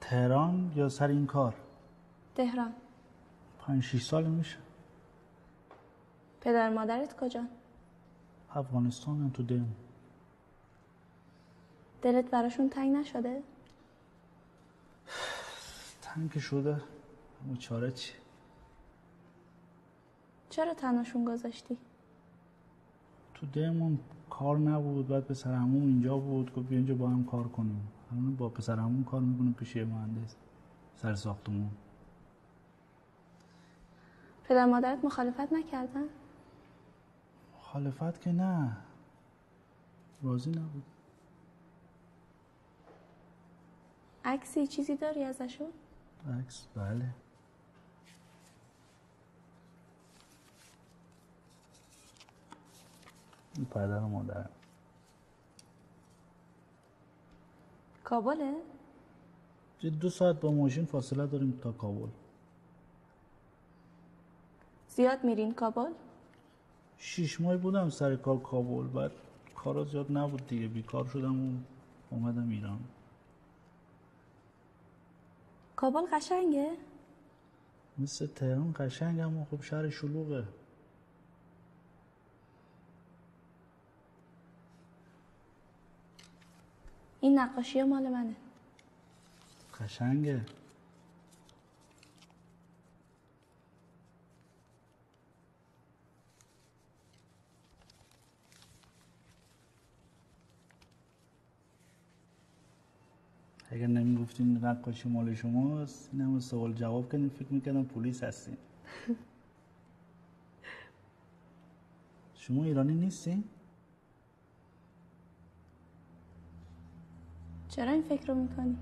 S13: تهران یا سر این کار؟
S3: تهران.
S13: پنج شیش سال میشه.
S3: پدر مادرت کجا؟
S13: افغانستان تو دم
S3: دلت براشون تنگ نشده؟
S13: تنگ شده. اما چاره چی؟
S3: چرا تنهاشون گذاشتی؟
S13: تو دهمون کار نبود. بعد پسر همون اینجا بود. گفت اینجا با هم کار کنیم. همون با پسر همون کار می‌کنه پیش یه مهندس. سر ساختمون.
S3: پدر مادرت مخالفت نکردن؟
S13: مخالفت که نه راضی نبود
S3: عکسی چیزی داری ازشون؟
S13: عکس بله این پدر و مادرم
S3: کابله؟
S13: دو ساعت با ماشین فاصله داریم تا کابل
S3: زیاد میرین کابل؟
S13: شیش ماه بودم سر کار کابل بعد کارا زیاد نبود دیگه. بیکار شدم و اومدم ایران.
S3: کابل قشنگه؟
S13: مثل تهران قشنگ اما خب شهر شلوغه.
S3: این نقاشی مال منه.
S13: قشنگه. اگر نمی‌گفتین نقاشی مال شماست این همه سوال جواب کردیم فکر می‌کردم پلیس هستین شما ایرانی نیستین؟
S3: چرا این فکر رو می‌کنی؟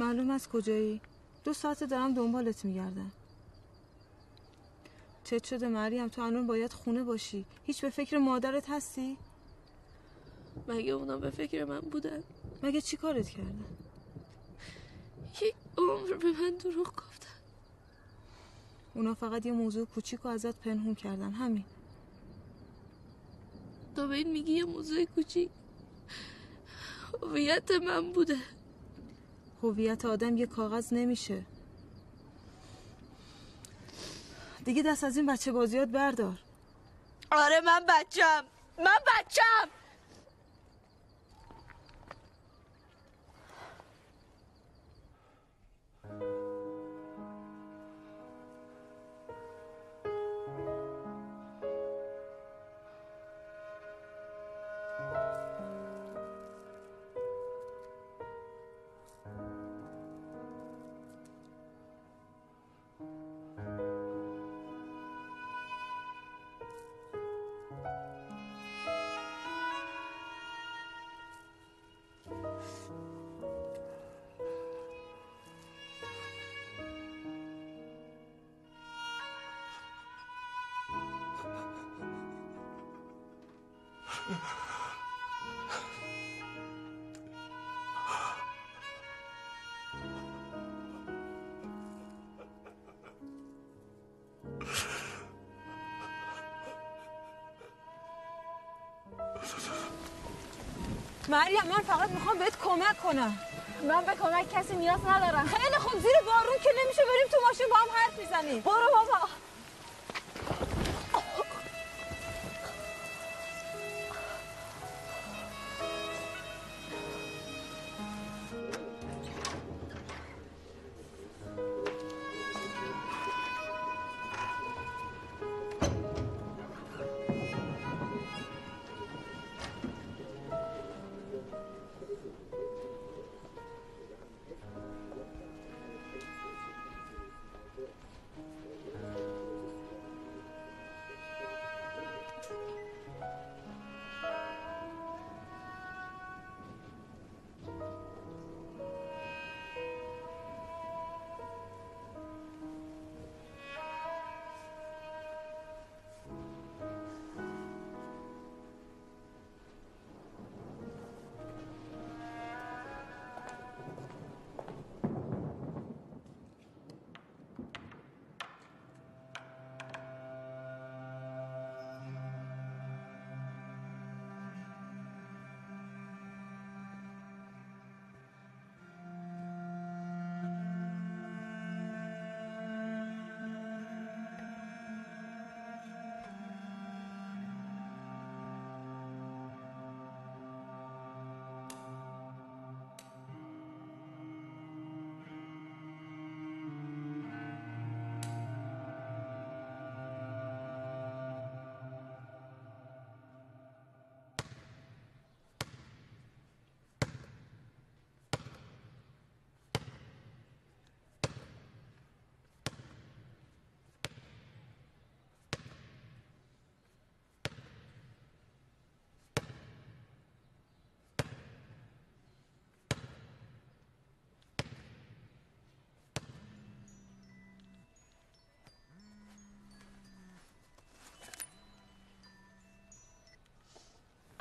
S8: معلوم از کجایی. دو ساعت دارم دنبالت میگردم. چت شده مریم تو الان باید خونه باشی. هیچ به فکر مادرت هستی؟
S3: مگه اونا به فکر من بودن؟
S8: مگه چی کارت کردن؟
S3: یک عمر به من دروغ گفتن.
S8: اونا فقط یه موضوع کوچیک رو ازت پنهون کردن همین.
S3: تو به این میگی یه موضوع کوچیک. هویت من بوده.
S8: هویت آدم یه کاغذ نمیشه. دیگه دست از این بچه بازیات بردار.
S3: آره من بچم. من بچم.
S8: مریم من فقط می‌خوام بهت کمک کنم.
S10: من به کمک کسی نیاز ندارم.
S8: خیلی خوب زیر بارون که نمیشه بریم تو ماشین با هم حرف می‌زنیم.
S10: برو بابا.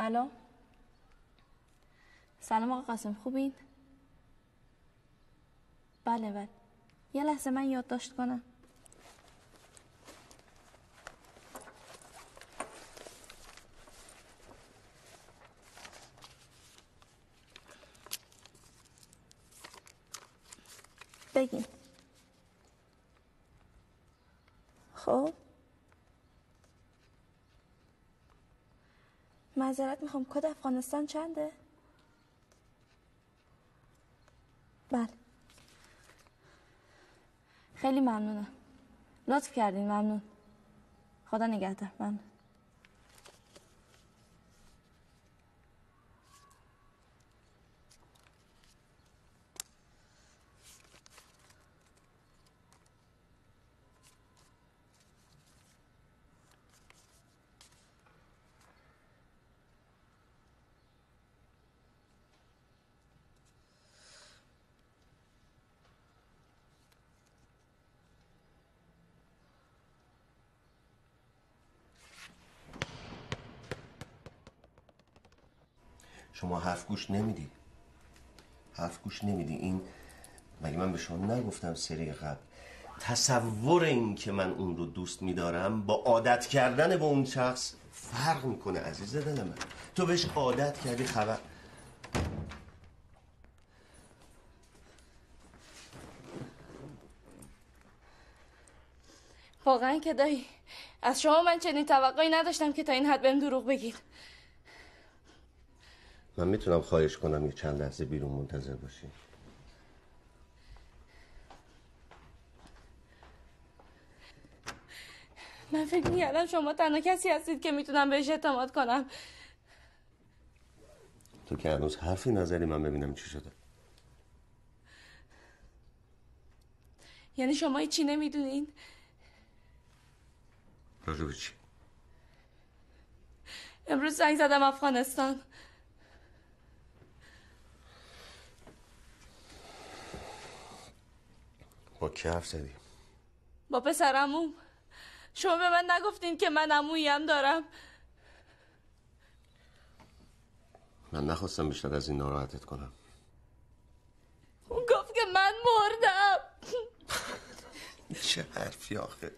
S3: الو سلام آقا قاسم خوبین؟ بله بله. یه لحظه من یادداشت کنم بگین خب معذرت می‌خوام. کد افغانستان چنده؟ بله. خیلی ممنونم. لطف کردین. ممنون. خدا نگهدار. ممنون.
S5: حرف گوش نمیدی. حرف گوش نمیدی. این مگه من به شما نگفتم سری قبل؟ تصور این که من اون رو دوست میدارم با عادت کردن به اون شخص فرق می‌کنه عزیز دل من. تو بهش عادت کردی خبر.
S3: واقعا که دایی از شما من چنین توقعی نداشتم که تا این حد بهم دروغ بگید.
S5: من می‌تونم خواهش کنم یه چند لحظه بیرون منتظر باشی
S3: من فکر می‌کردم شما تنها کسی هستید که می‌تونم بهش اعتماد کنم.
S5: تو که هنوز حرفی نظری من ببینم چی شده.
S3: یعنی شما چی نمی‌دونین؟
S5: راجع به چی؟
S3: امروز زنگ زدم افغانستان.
S5: با کی حرف زدی؟
S3: با پسرموم شما به من نگفتین که من عموییم دارم.
S5: من نخواستم بیشتر از این ناراحتت کنم.
S3: اون گفت که من مردم.
S5: چه حرفی آخه؟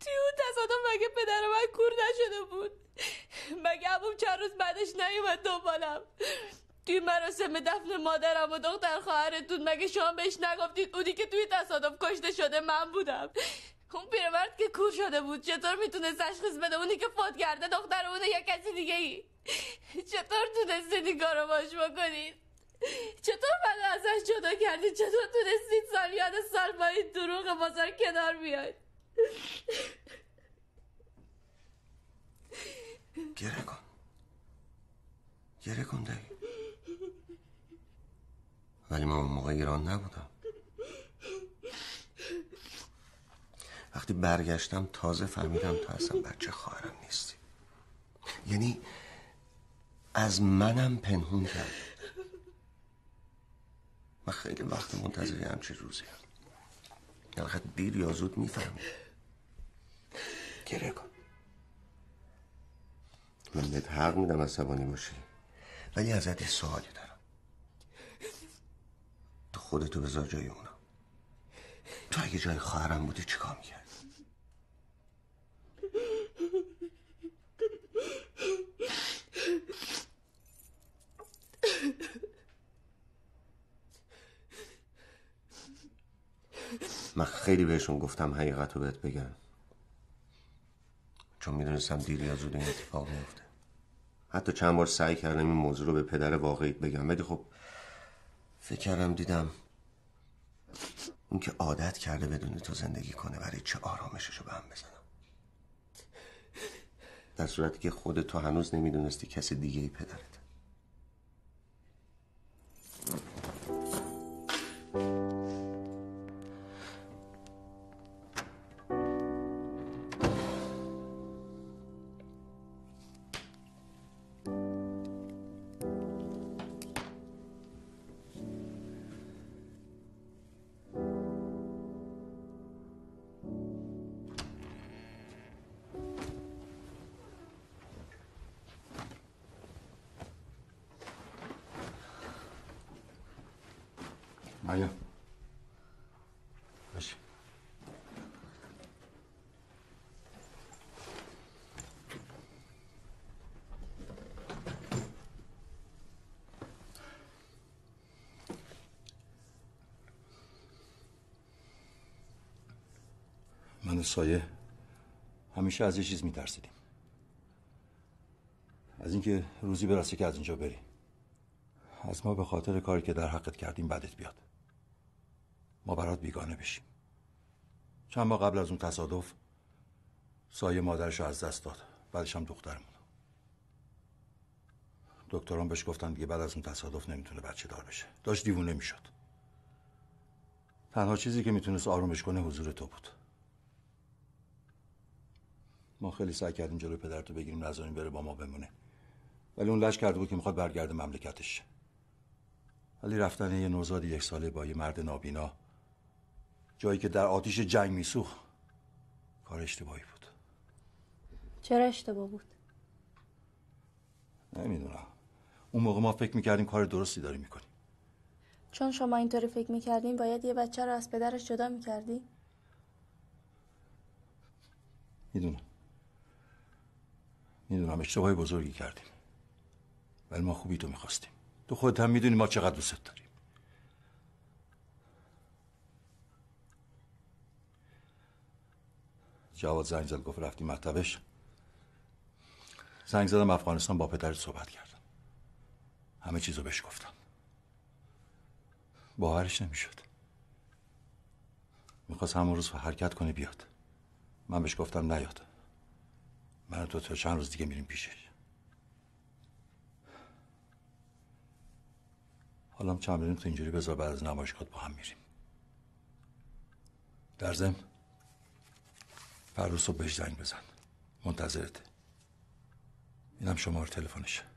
S3: توی اون تصادف مگه پدر من کور نشده بود؟ مگه عموم چند روز بعدش نیومد دنبالم؟ توی مراسم دفن مادرم و دختر خواهرتون مگه شما بهش نگفتید اونی که توی تصادف کشته شده من بودم؟ اون پیرمرد که کور شده بود چطور می‌تونست تشخیص بده اونی که فوت کرده دختر اونه یا کسی دیگه ای چطور تونستید این کارو باش بکنید چطور من ازش جدا کردید چطور تونستید سالیان سال با این دروغ بازار کنار بیاید
S5: گره کن. گره کن دایی ولی من اون موقع ایران نبودم. وقتی برگشتم تازه فهمیدم تو اصلا بچه خواهرم نیستی. یعنی از منم پنهون کرد من خیلی وقت منتظری همچه روزی هم. یعنی دیر یا زود می‌فهمی. گره کن. من بهت حق میدم عصبانی باشی. ولی ازت سوالی دارم. تو خودتو بذار جای اونا. تو اگه جای خواهرم بودی چیکار می‌کرد من خیلی بهشون گفتم حقیقت رو بهت بگم. چون می‌دونستم دیر یا زود این اتفاق میفته حتی چند بار سعی کردم این موضوع رو به پدر واقعیت بگم. ولی خب فکر کردم دیدم اون که عادت کرده بدون تو زندگی کنه برای چه آرامشش رو به هم بزنم در صورتی که خود تو هنوز نمی‌دونستی کسی دیگه ای پدرت
S6: سایه. همیشه از یه چیز میترسیدیم. از اینکه روزی برسه که از اینجا بری. از ما به خاطر کاری که در حقت کردیم بدت بیاد. ما برات بیگانه بشیم. چند ماه قبل از اون تصادف سایه مادرش رو از دست داد. بعدش هم دخترمون. دکتران بهش گفتن دیگه بعد از اون تصادف نمی‌تونه بچه دار بشه. داشت دیوونه می‌شد. تنها چیزی که می‌تونست آرومش کنه حضور تو بود. ما خیلی سعی کردیم جلوی پدرتو بگیریم نذاریم بره با ما بمونه. ولی اون لش کرده بود که می‌خواد برگرده مملکتش. ولی رفتن یه نوزاد یک ساله با یه مرد نابینا جایی که در آتیش جنگ میسوخ کار اشتباهی بود.
S3: چرا اشتباه بود؟
S6: نمی‌دونم. اون موقع ما فکر می‌کردیم کار درستی داری می‌کنیم
S3: چون شما اینطوری فکر می‌کردین باید یه بچه رو از پدرش جدا می‌کردی؟
S6: می‌دونم. می‌دونم اشتباه بزرگی کردیم. ولی ما خوبی تو می‌خواستیم. تو خودت هم می‌دونی ما چقدر دوست داریم. جواد زنگ زد گفت رفتی مکتبش. زنگ زدم افغانستان با پدرت صحبت کردم. همه چیزو بهش گفتم. باورش نمی‌شد. می‌خواست همون روز حرکت کنه بیاد. من بهش گفتم نیاد. من تو تا چند روز دیگه میریم پیشش. حالا چند بریم تو اینجوری بذار بعد از نمایشگاه با هم میریم. در ضمن فردا صبح بهش زنگ بزن. منتظرته اینم شماره تلفنشه.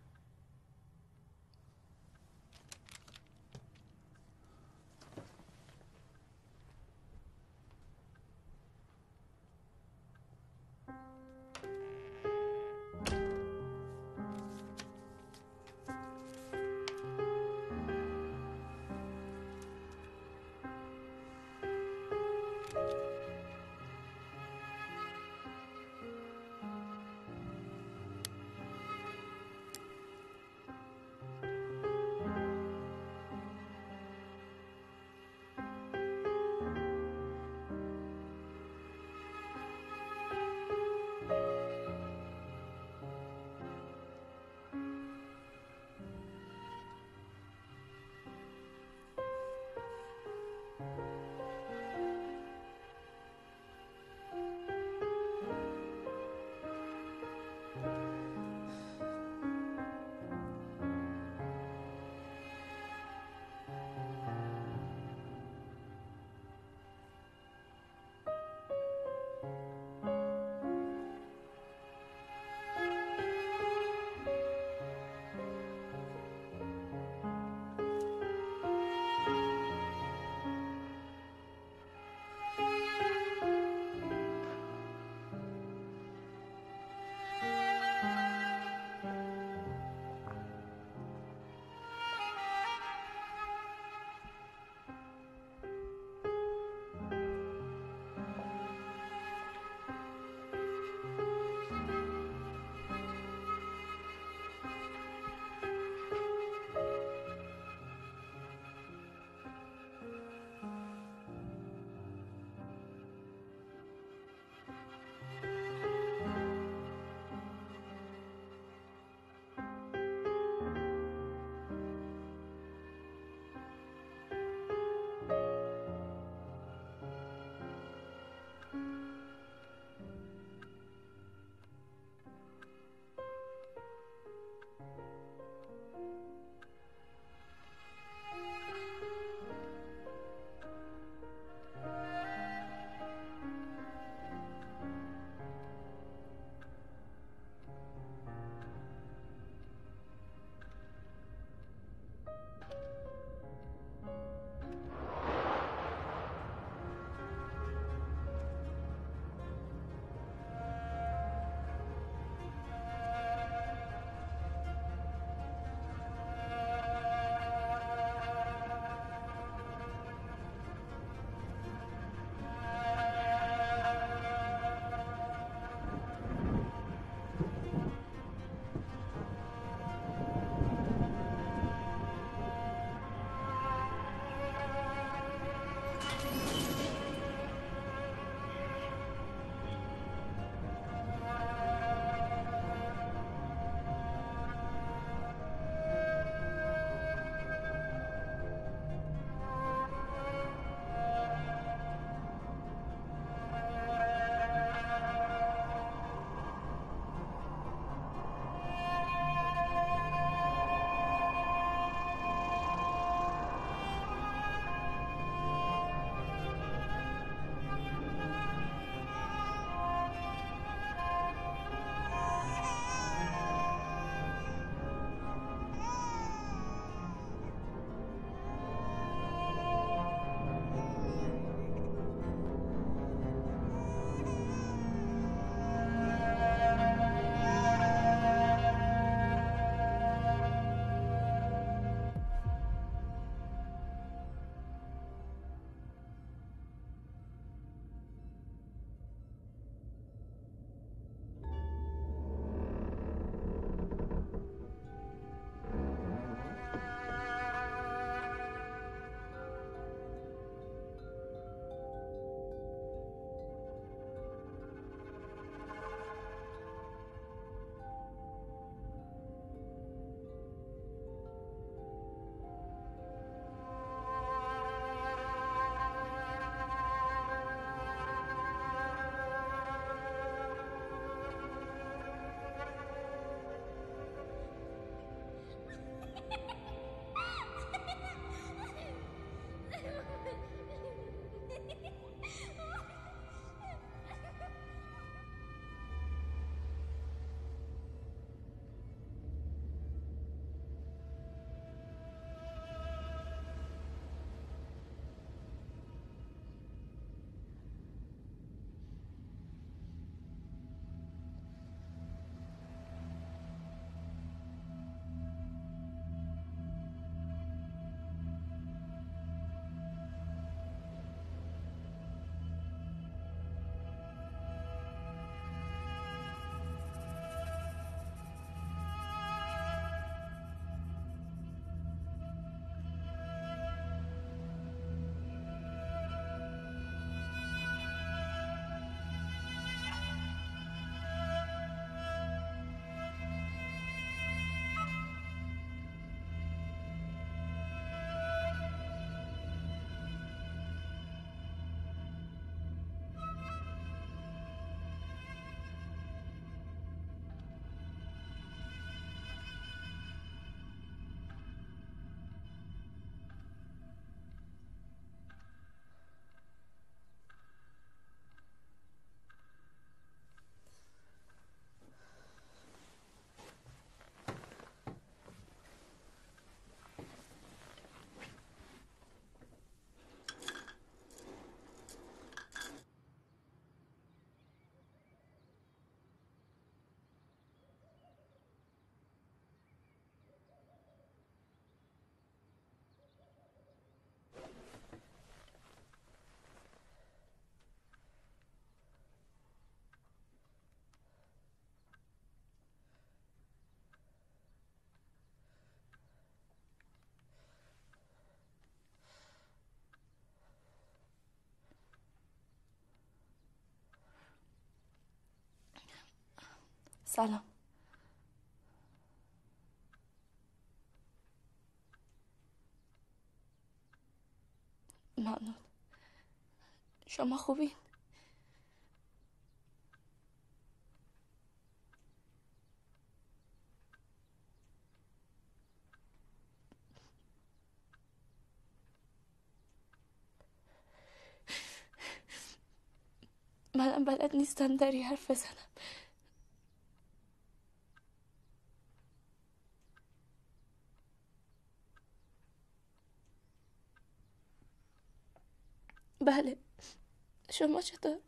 S3: سلام. ممنون شما خوبین؟ منم بلد نیستم دری حرف بزنم. بله شما چطور؟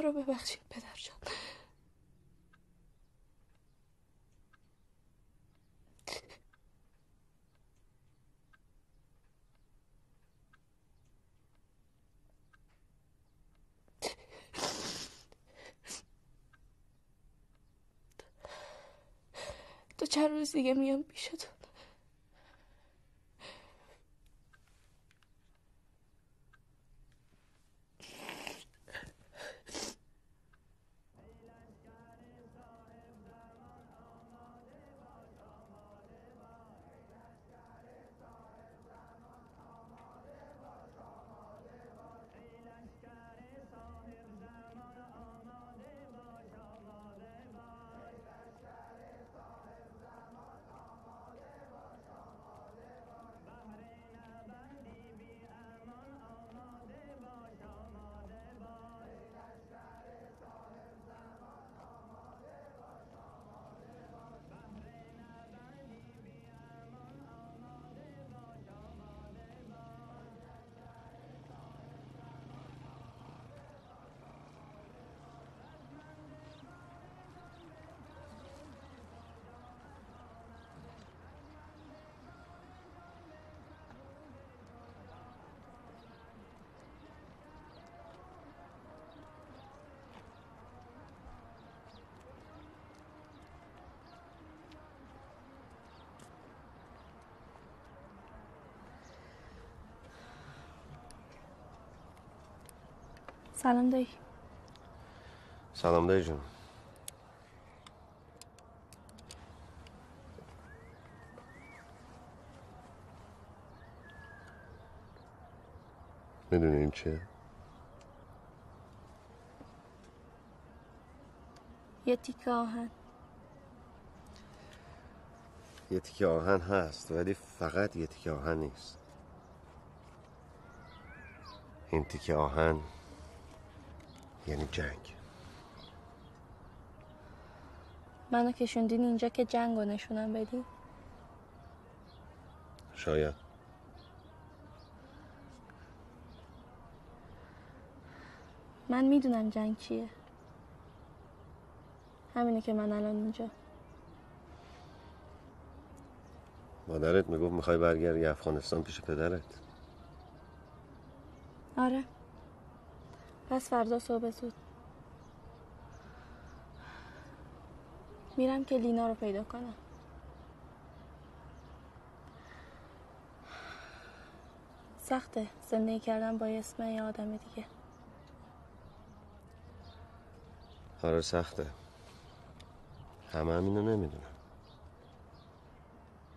S3: رو ببخشید پدر جان. تو چند روز دیگه میام پیشتون سلام دایی.
S5: سلام دایی جون. می‌دونی این چیه؟
S3: یه تیکه آهن.
S5: یه تیکه آهن هست ولی فقط یه تیکه آهن نیست. این تیکه آهن یعنی جنگ.
S3: منو کشوندین اینجا که جنگ رو نشونم بدی؟
S5: شاید.
S3: من می‌دونم جنگ چیه. همینه که من الان اینجا.
S5: مادرت می‌گفت می‌خوای برگردی افغانستان پیش پدرت.
S3: آره. پس فردا صبح زود. میرم که لینا رو پیدا کنم. سخته زندگی کردن با اسم یه آدم دیگه.
S5: آره سخته. همه همینو نمی‌دونم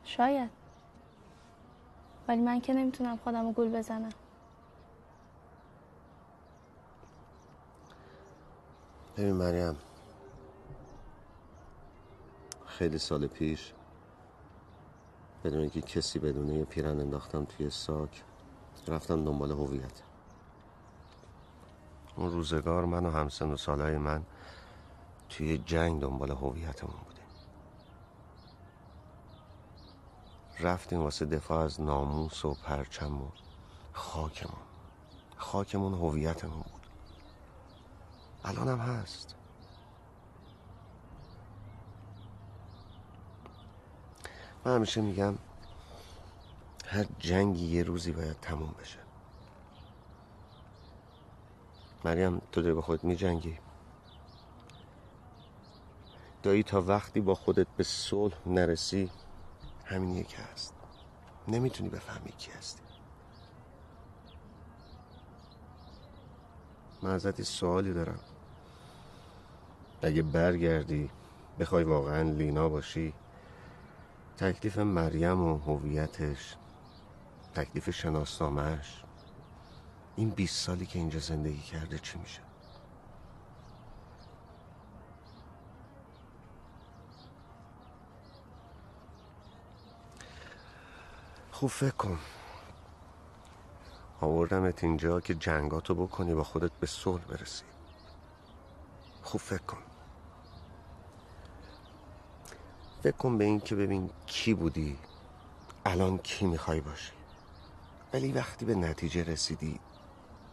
S3: شاید. ولی من که نمی‌تونم خودم رو گول بزنم.
S5: ببین مریم. خیلی سال پیش بدون اینکه کسی بدونه یه پیرن انداختم توی ساک رفتم دنبال هویت. اون روزگار من و همسن و سالهای من توی جنگ دنبال هویتمون بودیم. رفتیم واسه دفاع از ناموس و پرچم و خاکمون. خاکمون هویتمون بود. الان هم هست. من همیشه میگم هر جنگی یه روزی باید تموم بشه. مریم تو داری با خودت میجنگی؟ دایی تا وقتی با خودت به صلح نرسی همین یکی هست. نمی‌تونی بفهمی کی هستی. من ازت سوالی دارم. اگه برگردی بخوای واقعا لینا باشی. تکلیف مریم و هویتش تکلیف شناسنامهش این 20 سالی که اینجا زندگی کرده چی میشه؟ خوب فکر کن. آوردمت اینجا که جنگاتو بکنی با خودت به صلح برسی. خوب فکر کن. فکر کن به این که ببین کی بودی الان کی می‌خوای باشی. ولی وقتی به نتیجه رسیدی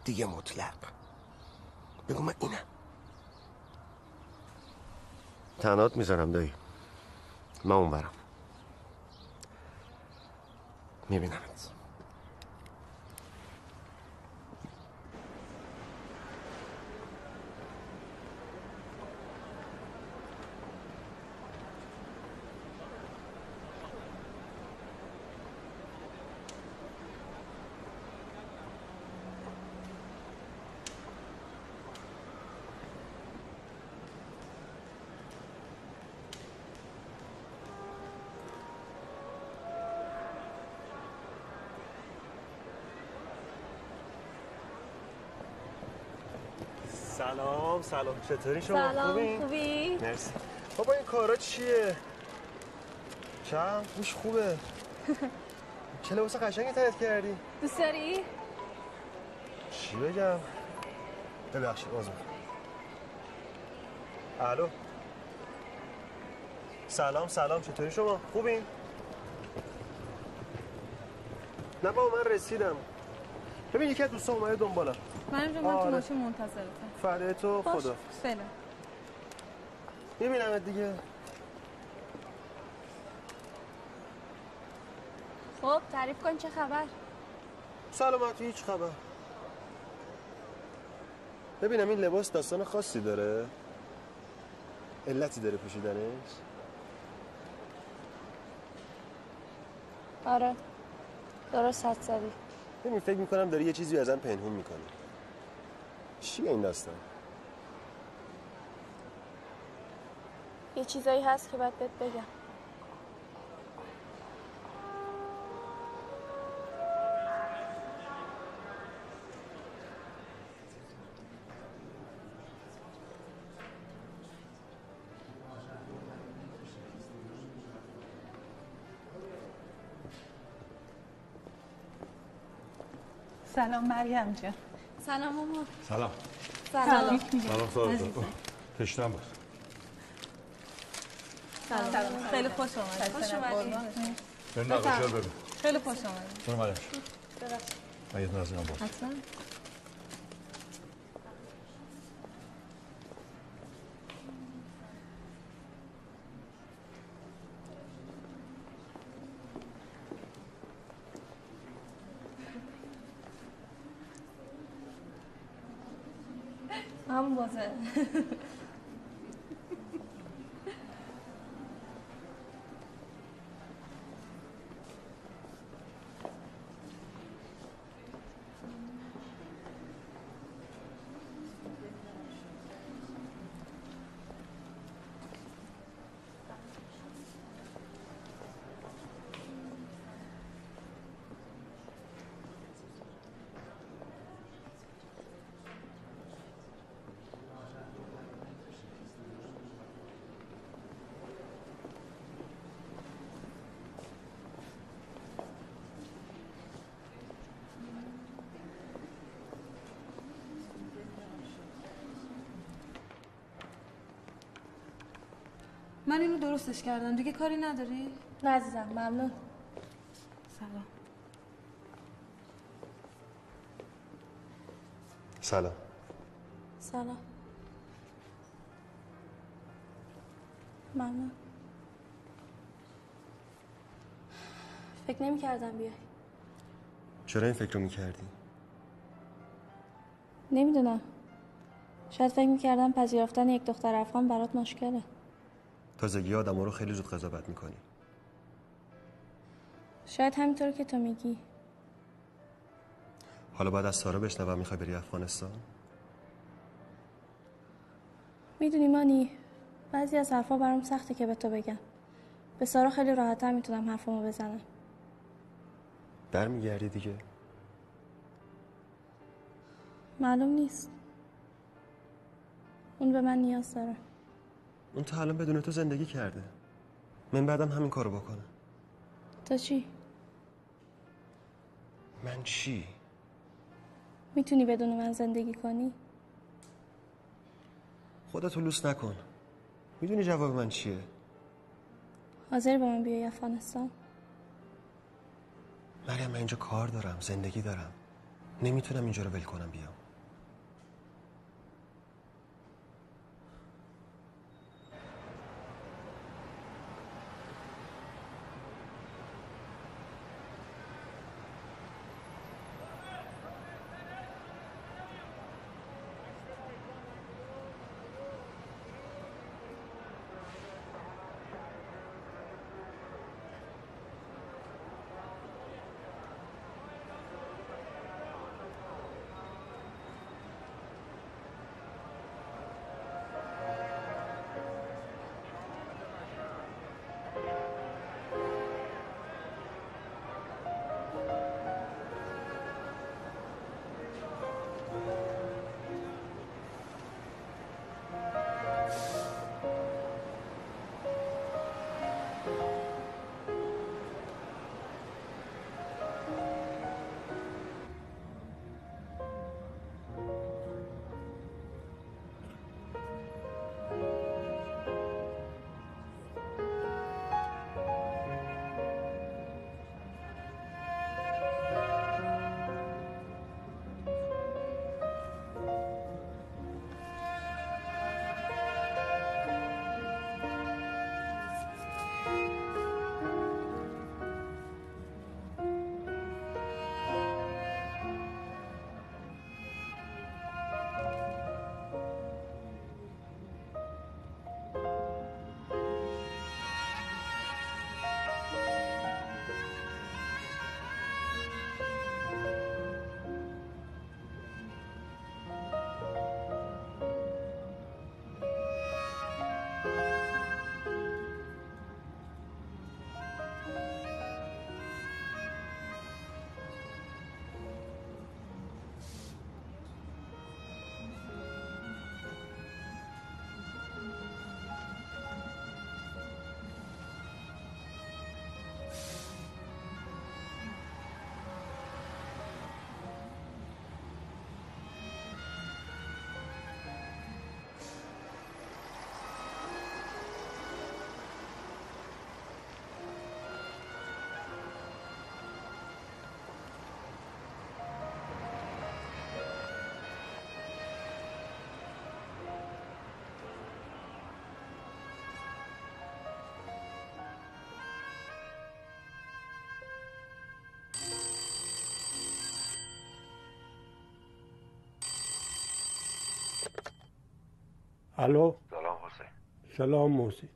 S5: دیگه مطلق. بگو من اینم. تنات می‌ذارم دایی. من اونورم. میبینمت.
S21: سلام سلام چطوری شما
S22: سلام؟ خوبی؟
S21: مرسی بابا این کارا چیه؟ چند؟ گوش خوبه چه لباس قشنگی تنت کردی؟
S22: دوست داری؟
S21: چی بگم؟ ببخشید باز الو سلام سلام چطوری شما؟ خوبین؟ نه بابا من رسیدم ببین یکی از دوستان اومده دنبالم
S8: من من تو
S21: آره.
S8: ماشین منتظرتم
S21: فدای تو خدا.
S8: فعلا
S21: می‌بینم دیگه.
S3: خب تعریف کن چه خبر؟
S21: سلامتی هیچ خبر. ببینم این لباس داستان خاصی داره؟ علتی داره پوشیدنش؟
S3: آره. درست حد زدی.
S21: ببین فکر می‌کنم داری یه چیزی ازم پنهون می‌کنی. چیه این داستان؟
S3: یه چیزایی هست که باید بهت بگم.
S7: سلام مریم جان.
S3: سلام ماما
S6: سلام.
S3: سلام.
S6: سلام. سلام. تشنم بود.
S8: سلام. خیلی خوش آمدید
S3: خوش اومدید.
S6: بریم نقاشی رو ببین
S8: خیلی خوش آمدید
S6: برو مریم من یه نظرم باز
S8: حتما همون بازه من اینو درستش کردم. دیگه کاری نداری؟
S3: نه عزیزم ممنون.
S8: سلام.
S21: سلام.
S3: سلام. ممنون. فکر نمی کردم بیای.
S21: چرا این فکر رو می‌کردی؟
S3: نمی‌دونم. شاید فکر می‌کردم پذیرفتن یک دختر افغان برات مشکله.
S21: تازگی آدم رو خیلی زود قضاوت می‌کنی.
S3: شاید همینطور که تو میگی.
S21: حالا بعد از سارا بشنوم می‌خوای بری افغانستان؟
S3: می‌دونی مانی بعضی از حرفا برام سخته که به تو بگم. به سارا خیلی راحتتر می‌تونم حرفمو بزنم.
S21: برمیگردی دیگه.
S3: معلوم نیست. اون به من نیاز داره.
S21: اون تا الان بدون تو زندگی کرده من بعدم همین کارو بکنه
S3: تا چی؟
S21: من چی؟
S3: می‌تونی بدون من زندگی کنی؟
S21: خودتو لوس نکن می‌دونی جواب من چیه؟
S3: حاضر با من بیای افغانستان؟
S21: مریم من اینجا کار دارم زندگی دارم نمی‌تونم اینجا رو ول کنم بیام
S23: الو
S24: سلام حسین
S23: سلام موسی